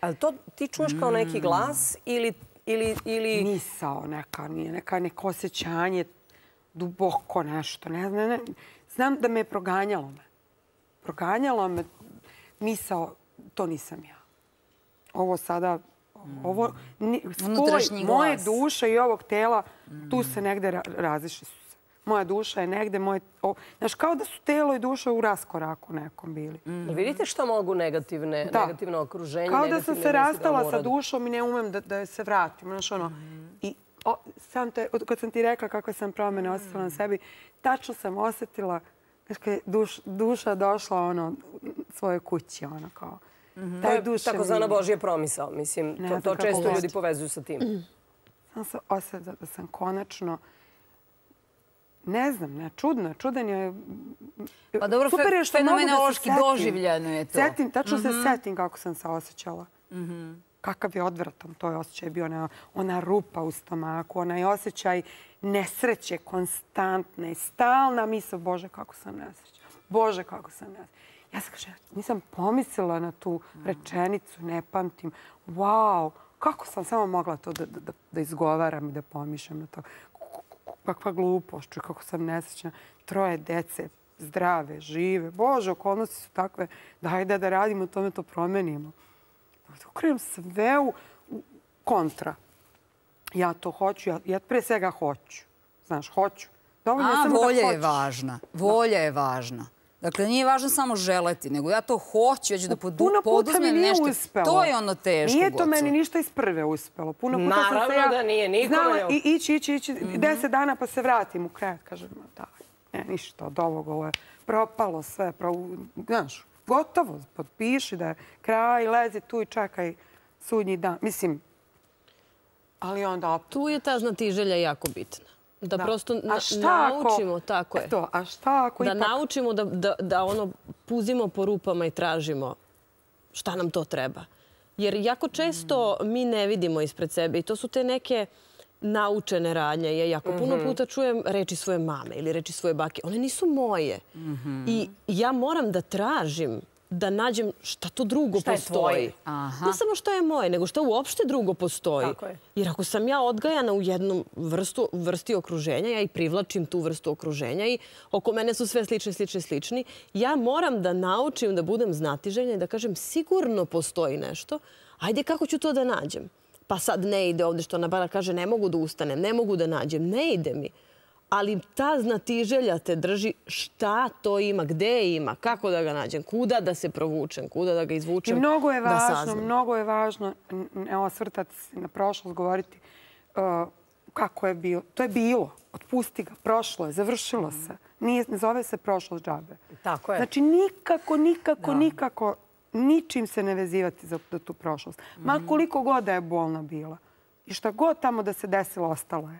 Ali to ti čuješ kao neki glas ili... ili, ili... Misao neka, nije neka neko osjećanje, duboko nešto. Ne, znam, ne, ne. Znam da me je proganjalo me. Proganjalo me misao, to nisam ja. Ovo sada, ovo, ni, spoj moje duše i ovog tela, tu se negde ra, razišli su se. Moja duša je negde, o, znaš, kao da su telo i duša u raskoraku nekom bili. Jel Vidite što mogu negativne, Da. negativno okruženje, Kao da sam se rastala sa dušom i ne umem da, se vratim. Znaš, ono, I o, sam te, od- kad sam ti rekla kako sam promene osjetila na sebi, tačno sam osjetila znaš, kad je duš, duša došla ono, svoje kući. Ono, kao, To taj je duševni- takozvana Božja promisao. Mislim, Ne to, često to ljudi povezuju sa tim. Sam se osjetila da sam konačno Ne znam, ne, čudno, čudan je. Pa dobro, Super je što da fenomenološki setim. doživljeno je to. Setim, tačno se setim kako sam se osjećala. Kakav je odvratan to je osjećaj bio, ona, ona rupa u stomaku, onaj osjećaj nesreće, konstantne, stalna misla, Bože, kako sam nesreća. Bože, kako sam nesreća. Ja sam kažem, nisam pomislila na tu rečenicu, ne pamtim. Wow, kako sam samo mogla to da, da, da izgovaram i da pomišljam na to. Kakva glupost, čuj, kako sam nesrećna. Troje dece, zdrave, žive. Bože, okolnosti su takve. Dajde da radimo tome, to promenimo. Ukrenem sve u u kontra. Ja to hoću, ja, ja pre svega hoću. Znaš, hoću. Dovoljno A, da volja je važna. Volja je važna. Dakle, nije važno samo želeti, nego ja to hoću, ja ću da podu, Puno puta mi poduzmem nije nešto. uspelo. To je ono teško, Nije to meni ništa iz prve uspelo. Puno puta sam Naravno se ja da nije, nikome znala ne- i ići, ići, ići, Mhm. deset dana pa se vratim u kraj. Kažem, daj, ne, ništa od ovog, ovo je propalo sve. Pro, znaš, gotovo, potpiši da je kraj, lezi tu i čekaj sudnji dan. Mislim, ali onda opet. Tu je ta znatiželja jako bitna. Da, Da. prosto na- ako- naučimo, tako je. To, a šta ako Da ipak... naučimo da, da, da ono puzimo po rupama i tražimo šta nam to treba. Jer jako često mi ne vidimo ispred sebe i to su te neke naučene radnje. Ja jako puno puta čujem reči svoje mame ili reči svoje bake. One nisu moje. I ja moram da tražim da nađem šta to drugo Šta postoji. Aha. Ne samo šta je moje, nego šta uopšte drugo postoji. Je. Jer ako sam ja odgajana u jednom vrstu, vrsti okruženja, ja i privlačim tu vrstu okruženja i oko mene su sve slični, slični, slični, ja moram da naučim da budem znatiželjna i da kažem sigurno postoji nešto. Ajde, kako ću to da nađem? pa sad ne ide ovde što ona bara kaže ne mogu da ustanem, ne mogu da nađem, ne ide mi. Ali ta znatiželja te drži šta to ima, gde ima, kako da ga nađem, kuda da se provučem, kuda da ga izvučem, I mnogo je važno, mnogo je važno, ne osvrtati se na prošlost, govoriti uh, kako je bilo. To je bilo. Otpusti ga. Prošlo je. Završilo se. Nije, ne zove se prošlost džabe. Tako je. Znači nikako, nikako, nikako ničim se ne vezivati za, za tu prošlost. Ma koliko god da je bolna bila. I šta god tamo da se desilo, ostalo je.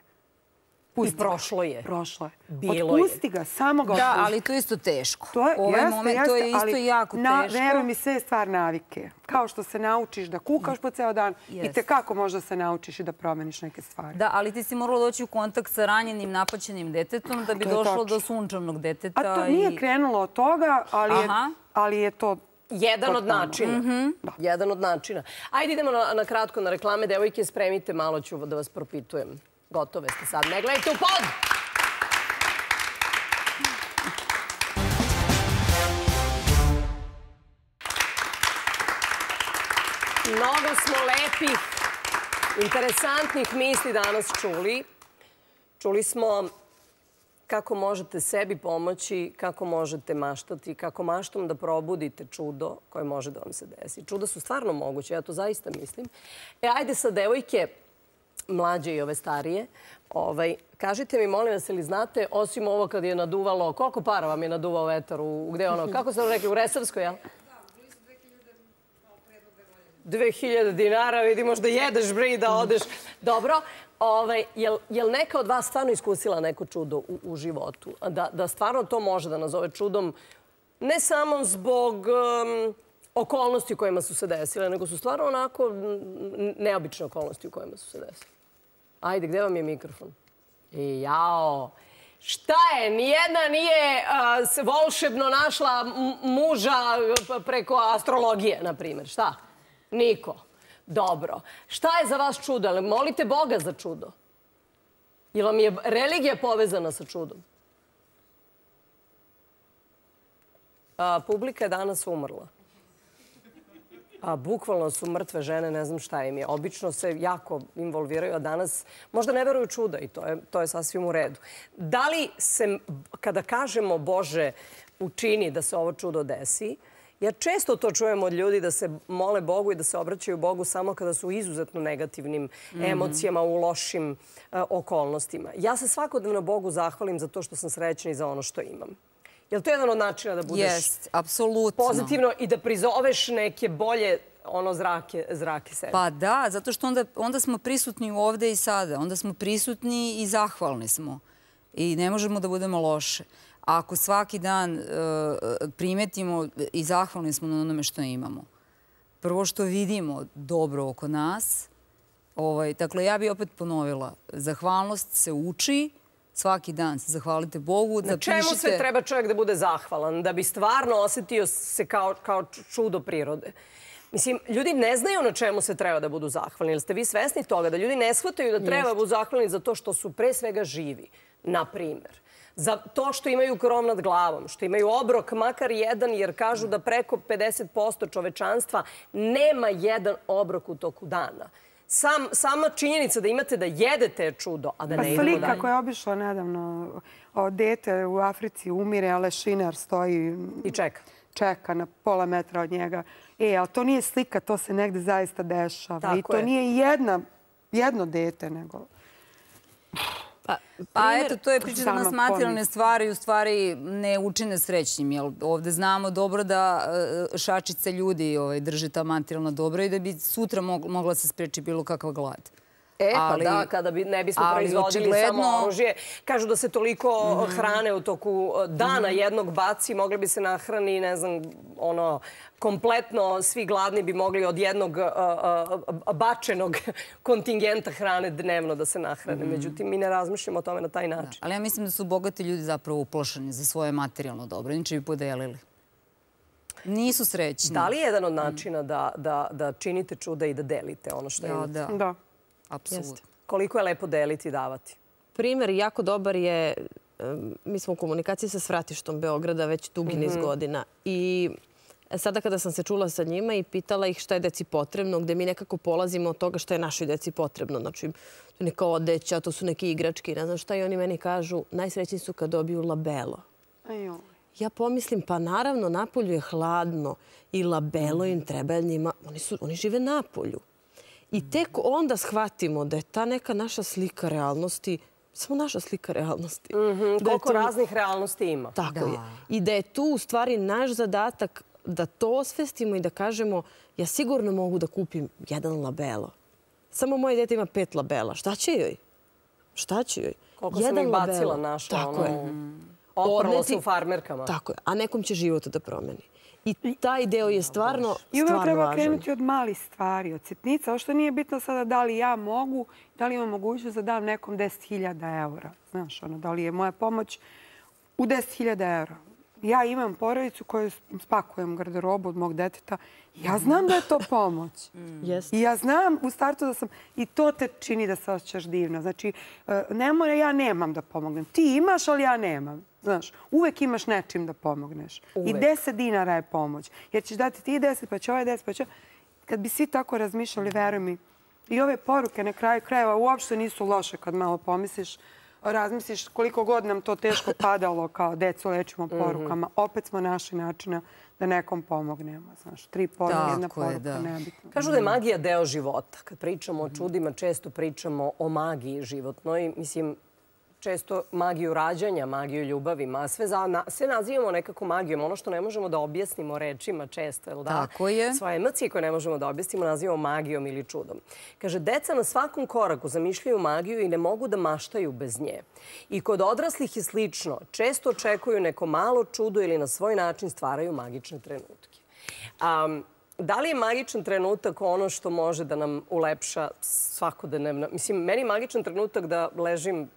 I prošlo je. Prošlo je. Bilo je. Otpusti ga, samo ga Da, otpusti. ali to je isto teško. To je, Ovaj jeste, moment, jeste, to je isto ali jako na, teško. Veruj mi, sve je stvar navike. Kao što se naučiš da kukaš po ceo dan, i Jeste. te kako možda se naučiš i da promeniš neke stvari. Da, ali ti si morala doći u kontakt sa ranjenim, napaćenim detetom da bi je došlo tačno. do sunčanog deteta. A to nije i- krenulo od toga, ali je, ali je to Jedan od načina. Jedan od načina. Ajde idemo na, na kratko na reklame. Devojke, spremite, malo ću da vas propitujem. Gotove ste sad. Ne gledajte u pod! Mnogo smo lepih, interesantnih misli danas čuli. Čuli smo kako možete sebi pomoći, kako možete maštati, kako maštom da probudite čudo koje može da vam se desi. Čuda su stvarno moguće, ja to zaista mislim. E, ajde sa devojke, mlađe i ove starije, ovaj, kažite mi, molim vas, ili znate, osim ovo kad je naduvalo, koliko para vam je naduvao vetar? U, gde je ono, kako ste rekli, u Resavskoj, jel? 2000 dinara, vidi, možda jedeš bri da odeš. Dobro, ovaj, jel, jel neka od vas stvarno iskusila neko čudo u, u životu? Da, da stvarno to može da nazove čudom, ne samo zbog um, okolnosti u kojima su se desile, nego su stvarno onako neobične okolnosti u kojima su se desile. Ajde, gde vam je mikrofon? I jao, šta je? Nijedna nije se volšebno našla muža preko astrologije, na primjer. Šta? Niko. Dobro. Šta je za vas čudo? Molite Boga za čudo? Jel vam je religija povezana sa čudom? A, publika je danas umrla. A, bukvalno su mrtve žene, ne znam šta im je. Obično se jako involviraju, a danas možda ne veruju čuda i to je, to je sasvim u redu. Da li se, kada kažemo Bože, učini da se ovo čudo desi, Ja često to čujem od ljudi da se mole Bogu i da se obraćaju Bogu samo kada su u izuzetno negativnim emocijama, u lošim e, okolnostima. Ja se svakodnevno Bogu zahvalim za to što sam srećna i za ono što imam. Je li to jedan od načina da budeš apsolutno. pozitivno i da prizoveš neke bolje ono zrake, zrake sebe. Pa da, zato što onda, onda smo prisutni ovde i sada. Onda smo prisutni i zahvalni smo. I ne možemo da budemo loše. A ako svaki dan e, primetimo i zahvalni smo na onome što imamo. Prvo što vidimo dobro oko nas. Ovaj, dakle, ja bih opet ponovila. Zahvalnost se uči. Svaki dan se zahvalite Bogu. Na čemu sve treba čovjek da bude zahvalan? Da bi stvarno osjetio se kao, kao čudo prirode. Mislim, ljudi ne znaju na čemu se treba da budu zahvalni. Jel ste vi svesni toga da ljudi ne shvataju da treba da budu zahvalni za to što su pre svega živi, na primjer. Za to što imaju krov nad glavom, što imaju obrok, makar jedan, jer kažu da preko 50% čovečanstva nema jedan obrok u toku dana. Sam, sama činjenica da imate da jedete je čudo, a da Pa ne idemo slika dalje. koja je obišla nedavno, o dete u Africi umire, a lešinar stoji I čeka. čeka na pola metra od njega. E, ali to nije slika, to se negde zaista dešava. I to je. nije jedna, jedno dete, nego... Pa, Pa primjer- eto, to je priča da nas materijalne stvari u stvari ne učine srećnim. Jer ovde znamo dobro da e, šačice ljudi ovaj, drže ta materijalna dobra i da bi sutra mog- mogla se spreči bilo kakav glad. E, pa Ali- da, kada bi, ne bismo proizvodili očigledno- samo oružje. Kažu da se toliko hrane u toku e, dana jednog baci, mogli bi se nahrani, ne znam, ono, kompletno svi gladni bi mogli od jednog a, a, a, bačenog kontingenta hrane dnevno da se nahrane. Međutim, mi ne razmišljamo o tome na taj način. Ali ja mislim da su bogati ljudi zapravo uplašeni za svoje materijalno dobro. Inače bi podelili. Nisu srećni. Da li je jedan od načina da, da, da činite čuda i da delite ono što imate? da. Da. Apsolutno. Koliko je lepo deliti i davati? Primer jako dobar je, mi smo u komunikaciji sa Svratištom Beograda već dugi niz godina i sada kada sam se čula sa njima i pitala ih šta je deci potrebno, gde mi nekako polazimo od toga šta je našoj deci potrebno. Znači, to je neka odeća, to su neke igračke, ne znam šta. I oni meni kažu, najsrećniji su kad dobiju labelo. Ja pomislim, pa naravno, napolju je hladno i labelo im treba njima. Oni, su, oni žive napolju. I tek onda shvatimo da je ta neka naša slika realnosti samo naša slika realnosti. Mm Koliko raznih realnosti ima. Tako je. I da je tu u stvari naš zadatak da to osvestimo i da kažemo ja sigurno mogu da kupim jedan labelo. Samo moje dete ima pet labela. Šta će joj? Šta će joj? Koliko jedan sam ih bacila naša. Tako ono, je. Opralo se u farmerkama. Tako je. A nekom će život da promeni. I taj deo je stvarno važan. I uvijek treba krenuti od malih stvari, od sitnica. Ovo što nije bitno sada da li ja mogu, da li imam mogućnost da dam nekom 10.000 eura. Znaš, ono, da li je moja pomoć u 10.000 eura. Ja imam porodicu koju spakujem garderobu od mog deteta. Ja znam da je to pomoć. I ja znam u startu da sam... I to te čini da se osjećaš divno. Znači, e, ne mora, ja nemam da pomognem. Ti imaš, ali ja nemam. Znaš, uvek imaš nečim da pomogneš. I deset dinara je pomoć. Jer ćeš dati ti deset, pa će ovaj deset, pa će... Kad bi svi tako razmišljali, veruj mi, i ove poruke na kraju krajeva uopšte nisu loše kad malo pomisliš. Razmisliš koliko god nam to teško padalo kao decu lečimo mhm. porukama. Opet smo našli načina da nekom pomognemo. Znaš, tri poruke, jedna poruka, nebitno. Kažu da je magija deo života. Kad pričamo o čudima, često pričamo o magiji životnoj. Mislim, često magiju rađanja, magiju ljubavi, ma sve, za, sve nazivamo nekako magijom. Ono što ne možemo da objasnimo rečima često, jel da? Tako je. Svoje emocije koje ne možemo da objasnimo nazivamo magijom ili čudom. Kaže, deca na svakom koraku zamišljaju magiju i ne mogu da maštaju bez nje. I kod odraslih je slično. Često očekuju neko malo čudo ili na svoj način stvaraju magične trenutke. Um, Da li je magičan trenutak ono što može da nam ulepša svakodnevno? Mislim, meni je magičan trenutak da ležim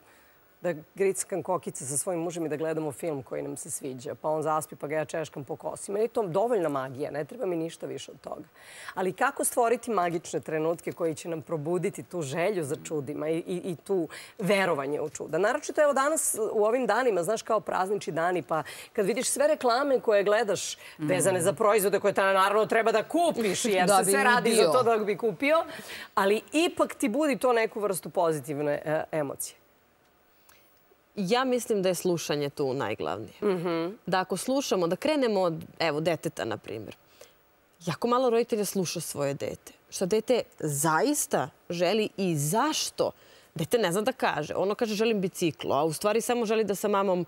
da grickam kokice sa svojim mužem i da gledamo film koji nam se sviđa. Pa on zaspi, pa ga ja češkam po kosi. Meni je to dovoljna magija, ne treba mi ništa više od toga. Ali kako stvoriti magične trenutke koji će nam probuditi tu želju za čudima i, i, i tu verovanje u čuda? Naročito evo danas u ovim danima, znaš kao prazniči dani, pa kad vidiš sve reklame koje gledaš vezane za proizvode koje ta naravno treba da kupiš jer se sve radi za to da bi kupio, ali ipak ti budi to neku vrstu pozitivne e, emocije. Ja mislim da je slušanje tu najglavnije. Mhm. Da ako slušamo, da krenemo od, evo, deteta, na primjer. Jako malo roditelja sluša svoje dete. Što dete zaista želi i zašto dete ne zna da kaže. Ono kaže želim biciklo, a u stvari samo želi da sa mamom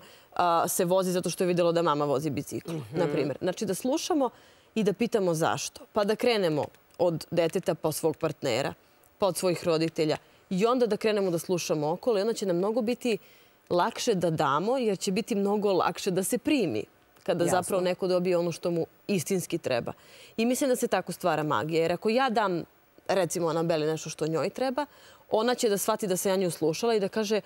se vozi zato što je videlo da mama vozi biciklo, mhm. na primjer. Znači da slušamo i da pitamo zašto. Pa da krenemo od deteta pa svog partnera, pa od svojih roditelja. I onda da krenemo da slušamo okolo i onda će nam mnogo biti lakše da damo, jer će biti mnogo lakše da se primi kada zapravo neko dobije ono što mu istinski treba. I mislim da se tako stvara magija. Jer ako ja dam, recimo, Anabeli nešto što njoj treba, ona će da shvati da se ja nju slušala i da kaže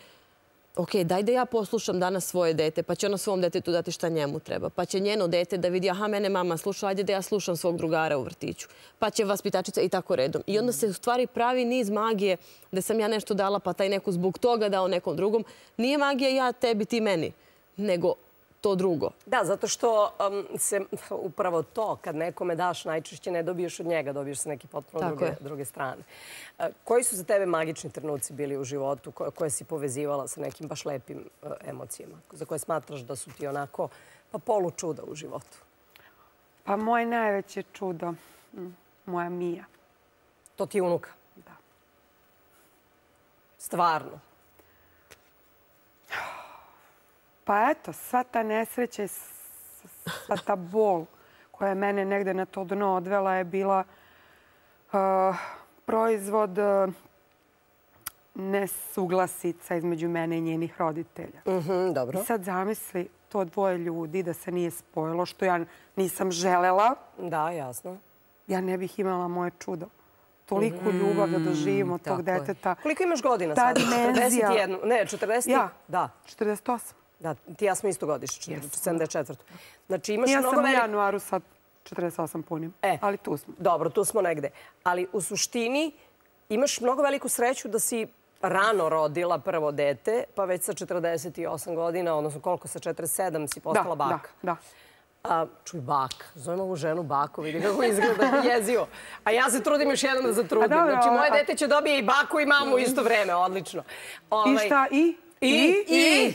ok, daj da ja poslušam danas svoje dete, pa će ono svom detetu dati šta njemu treba. Pa će njeno dete da vidi, aha, mene mama sluša, ajde da ja slušam svog drugara u vrtiću. Pa će vaspitačica i tako redom. I onda se u stvari pravi niz magije da sam ja nešto dala, pa taj neko zbog toga dao nekom drugom. Nije magija ja tebi, ti meni, nego to drugo. Da, zato što um, se upravo to, kad nekome daš, najčešće ne dobiješ od njega, dobiješ sa neke potpuno druge, druge strane. Uh, koji su za tebe magični trenuci bili u životu koje, si povezivala sa nekim baš lepim uh, emocijama, za koje smatraš da su ti onako pa polu čuda u životu? Pa moje najveće čudo, moja Mija. To ti je unuka? Da. Stvarno? Pa eto, sva ta nesreća i sva ta bol koja je mene negde na to dno odvela je bila uh, proizvod uh, nesuglasica između mene i njenih roditelja. Mhm, dobro. I sad zamisli to dvoje ljudi da se nije spojilo, što ja nisam želela. Da, jasno. Ja ne bih imala moje čudo. Toliko mhm. ljubav da doživimo tog deteta. Koliko imaš godina sad? Ta dimenzija. 41. Ne, 40? Ja, da. 48. Da, ti ja smo isto godiš, 74. Znači imaš ja mnogo sam u januaru sad 48 punim, e, ali tu smo. Dobro, tu smo negde. Ali u suštini imaš mnogo veliku sreću da si rano rodila prvo dete, pa već sa 48 godina, odnosno koliko sa 47 si postala baka. Da, da. A, čuj, bak. Zovem ovu ženu bako, vidi kako izgleda jezivo. A ja se trudim još jednom da zatrudim. dobro, Znači, moje a- dete će dobije i baku i mamu u isto vreme, odlično. I šta? I? I? I? I?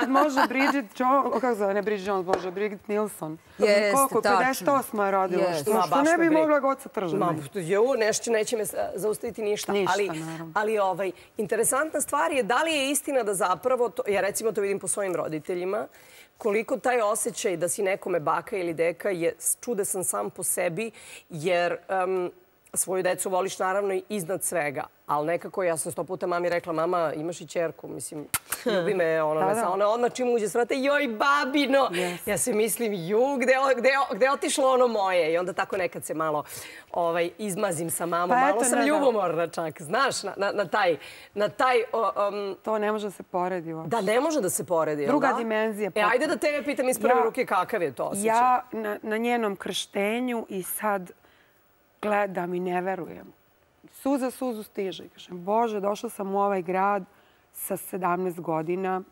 Kad može Bridget Jones, kako zove, ne Bridget Jones, može Bridget Nilsson. Jeste, Koliko? tačno. 58 je rodila. Jeste. Što, što ne bi mogla god sa. Ma, jo, nešto neće me zaustaviti ništa. Ništa, ali, naravno. ali ovaj, interesantna stvar je da li je istina da zapravo, to, ja recimo to vidim po svojim roditeljima, koliko taj osjećaj da si nekome baka ili deka je čudesan sam po sebi, jer em, svoju decu voliš naravno iznad svega. Ali nekako, ja sam sto puta mami rekla, mama, imaš i čerku, mislim, ljubi me, ona, Da, da, da. ona odmah čim uđe s vrata, joj, babino! Ja se mislim, ju, gde, gde, gde je otišlo ono moje? I onda tako nekad se malo ovaj, izmazim sa mamom. Pa malo eto, sam ne, da. ljubomorna čak, znaš, na, na, na taj... Na taj um, To ne može da se poredi uopšte. da, ne može da se poredi, jel Druga da? dimenzija, E, ajde da tebe pitam iz prve Ja- ruke kakav je to osjećaj. Ja na, na njenom krštenju i sad gledam i ne verujem. Suza suzu stiže. Kažem, Bože, došla sam u ovaj grad sa 17 godina.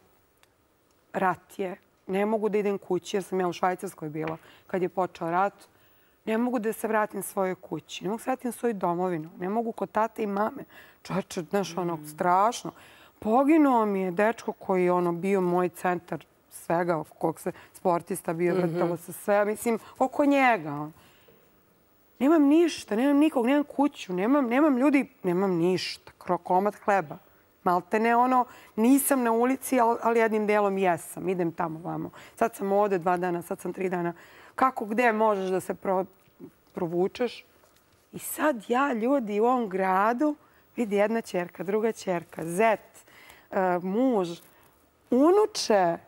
Rat je. Ne mogu da idem kući jer sam ja u Švajcarskoj bila kad je počeo rat. Ne mogu da se vratim svojoj kući. Ne mogu se vratim svoju domovinu. Ne mogu kod tate i mame. Čovječe, znaš, ono, strašno. Poginuo mi je dečko koji je ono, bio moj centar svega, kog se sportista bio vrtalo se sve. Mislim, oko njega. ono. Nemam ništa, nemam nikog, nemam kuću, nemam, nemam ljudi, nemam ništa. Komad hleba. Malte ne ono, nisam na ulici, ali, ali jednim delom jesam. Idem tamo vamo. Sad sam ovde dva dana, sad sam tri dana. Kako, gde možeš da se pro, provučeš? I sad ja, ljudi u ovom gradu, vidi jedna čerka, druga čerka, zet, uh, muž, unuče,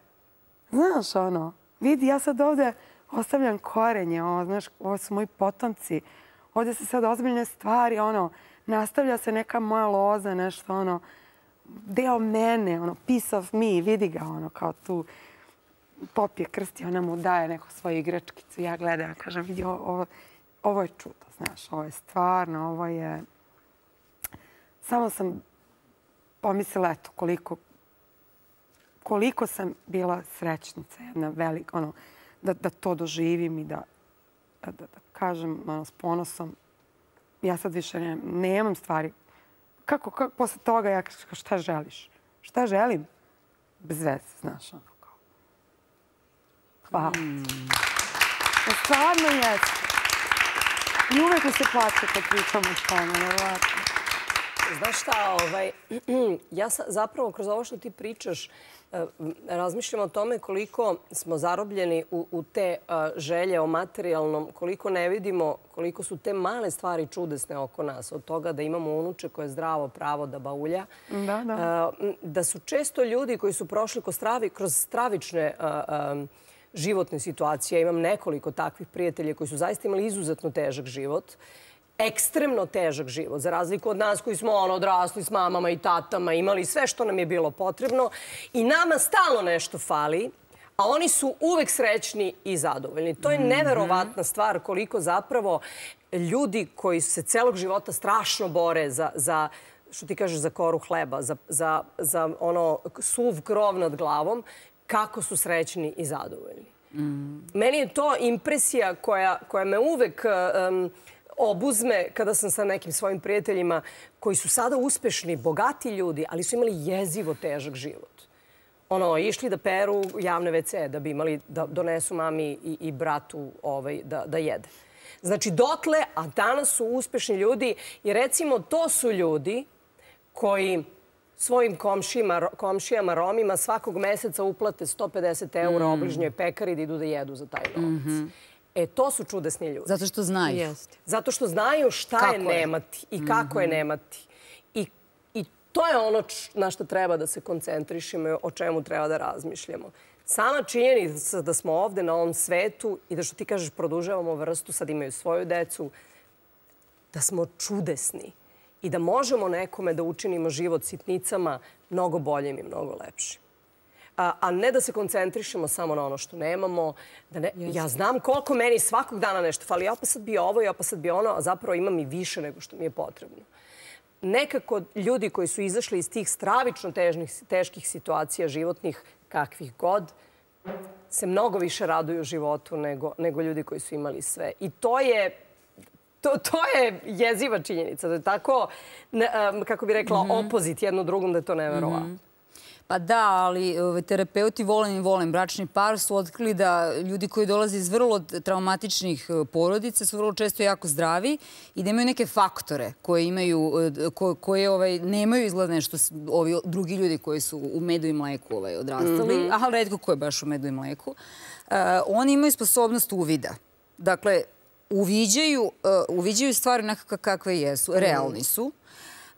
Znaš, ono, vidi, ja sad ovde ostavljam korenje, ovo, znaš, ovo su moji potomci. ovdje se sad ozbiljne stvari, ono, nastavlja se neka moja loza, nešto, ono, deo mene, ono, piece of me, vidi ga, ono, kao tu, pop je krsti, ona mu daje neku svoju igračkicu, ja gledam, ja kažem, vidi, ovo, ovo, ovo je čudo, znaš, ovo je stvarno, ovo je... Samo sam pomislila, eto, koliko, koliko sam bila srećnica, jedna velika, ono, da, da to doživim i da, da, da, da kažem ono, s ponosom. Ja sad više ne, nemam stvari. Kako, kako, posle toga ja kažem, šta želiš? Šta želim? Bez veze, znaš, ono, kao. Hvala. Mm. Stvarno jeste. I uvek mi se plaće kad pričamo o tome, nevjerojatno. Znaš šta, ovaj, ja sa, zapravo kroz ovo što ti pričaš, razmišljam o tome koliko smo zarobljeni u, u te eh, želje o materijalnom, koliko ne vidimo, koliko su te male stvari čudesne oko nas. Od toga da imamo unuče koje je zdravo pravo da baulja. Da, da. Da su često ljudi koji su prošli kroz, stravi, kroz stravične životne situacije. Ja imam nekoliko takvih prijatelja koji su zaista imali izuzetno težak život ekstremno težak život, za razliku od nas koji smo ono, odrasli s mamama i tatama, imali sve što nam je bilo potrebno i nama stalno nešto fali, a oni su uvek srećni i zadovoljni. To je neverovatna stvar koliko zapravo ljudi koji se celog života strašno bore za, za što ti kažeš, za koru hleba, za, za, za ono suv krov nad glavom, kako su srećni i zadovoljni. Meni je to impresija koja, koja me uvek um, obuzme kada sam sa nekim svojim prijateljima koji su sada uspešni, bogati ljudi, ali su imali jezivo težak život. Ono, išli da peru javne WC da bi imali, da donesu mami i, i bratu ovaj, da, da jede. Znači, dotle, a danas su uspešni ljudi i recimo to su ljudi koji svojim komšijama, komšijama Romima svakog meseca uplate 150 eura Mm. obližnjoj pekari da idu da jedu za taj novac. E, to su čudesni ljudi. Mhm. Zato što znaju. Jeste. Zato što znaju šta Kako je je. nemati i kako je nemati. I, I to je ono na što treba da se koncentrišemo i o čemu treba da razmišljamo. Sama činjenica da smo ovde na ovom svetu i da što ti kažeš produžavamo vrstu, sad imaju svoju decu, da smo čudesni i da možemo nekome da učinimo život sitnicama mnogo boljim i mnogo lepšim. A, a ne da se koncentrišemo samo na ono što nemamo. Da ne, ja znam koliko meni svakog dana nešto fali. Ja pa sad bi ovo, ja pa sad bi ono, a zapravo imam i više nego što mi je potrebno. Nekako ljudi koji su izašli iz tih stravično težnih, teških situacija životnih, kakvih god, se mnogo više raduju životu nego, nego ljudi koji su imali sve. I to je To, to je jeziva činjenica. Da je tako, ne, um, kako bi rekla, mm -hmm. opozit jedno drugom, da je to neverovatno. Mm -hmm. Pa da, ali ove, terapeuti volim i volim bračni par su otkrili da ljudi koji dolaze iz vrlo traumatičnih e, porodice su vrlo često jako zdravi i da imaju neke faktore koje imaju, e, ko, koje ovaj, nemaju izgled nešto ovi drugi ljudi koji su u medu i mleku ovaj, odrastali, mm -hmm. ali redko ko je baš u medu i mleku. Uh, oni imaju sposobnost uvida. Dakle, uviđaju, uh, uviđaju stvari nekakve kakve jesu, realni su.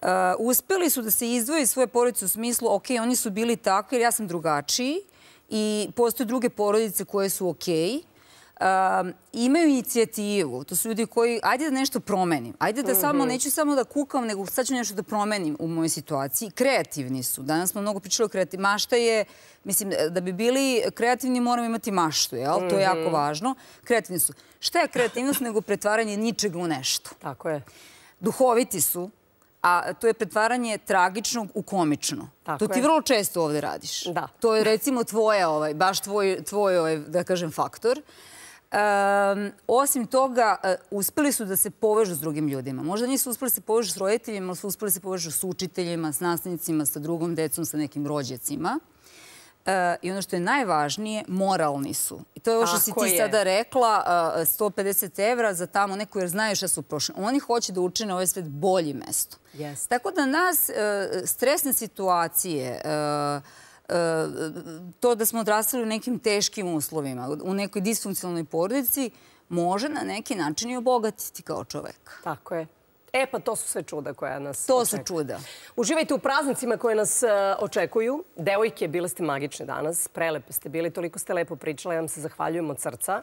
Uh, uspeli su da se izdvoji svoje porodice u smislu, ok, oni su bili takvi jer ja sam drugačiji i postoje druge porodice koje su ok. Uh, imaju inicijativu. To su ljudi koji, ajde da nešto promenim. Ajde da samo, mhm. neću samo da kukam, nego sad ću nešto da promenim u mojoj situaciji. Kreativni su. Danas smo mnogo pričali o kreativni. Mašta je, mislim, da bi bili kreativni moramo imati maštu, jel? To je jako mhm. važno. Kreativni su. Šta je kreativnost nego pretvaranje ničega u nešto? Tako je. Duhoviti su a to je pretvaranje tragičnog u komično. To ti vrlo često ovde radiš. Da. To je recimo tvoje, ovaj, baš tvoj, tvoj ovaj, da kažem, faktor. Osim toga, e, uspeli su da se povežu s drugim ljudima. Možda nisu uspeli se povežu s roditeljima, ali su uspeli se povežu s učiteljima, s nastavnicima, sa drugom decom, sa nekim rođecima. E, I ono što je najvažnije, moralni su. I to je ovo što si ti sada rekla, 150 e, evra za tamo neko jer znaju šta su prošli. Oni hoće da učine ovaj svet bolji mesto. Tako da nas e, stresne situacije, to da smo odrastali u nekim teškim uslovima, u nekoj disfunkcionalnoj porodici, može na neki način i obogatiti kao čovek. Tako je. E, pa to su sve čuda koja nas To su čuda. Uživajte u praznicima koje nas e, očekuju. Devojke, bile ste magične danas. Prelepe ste bili, toliko ste lepo pričale. Ja vam se zahvaljujem od srca.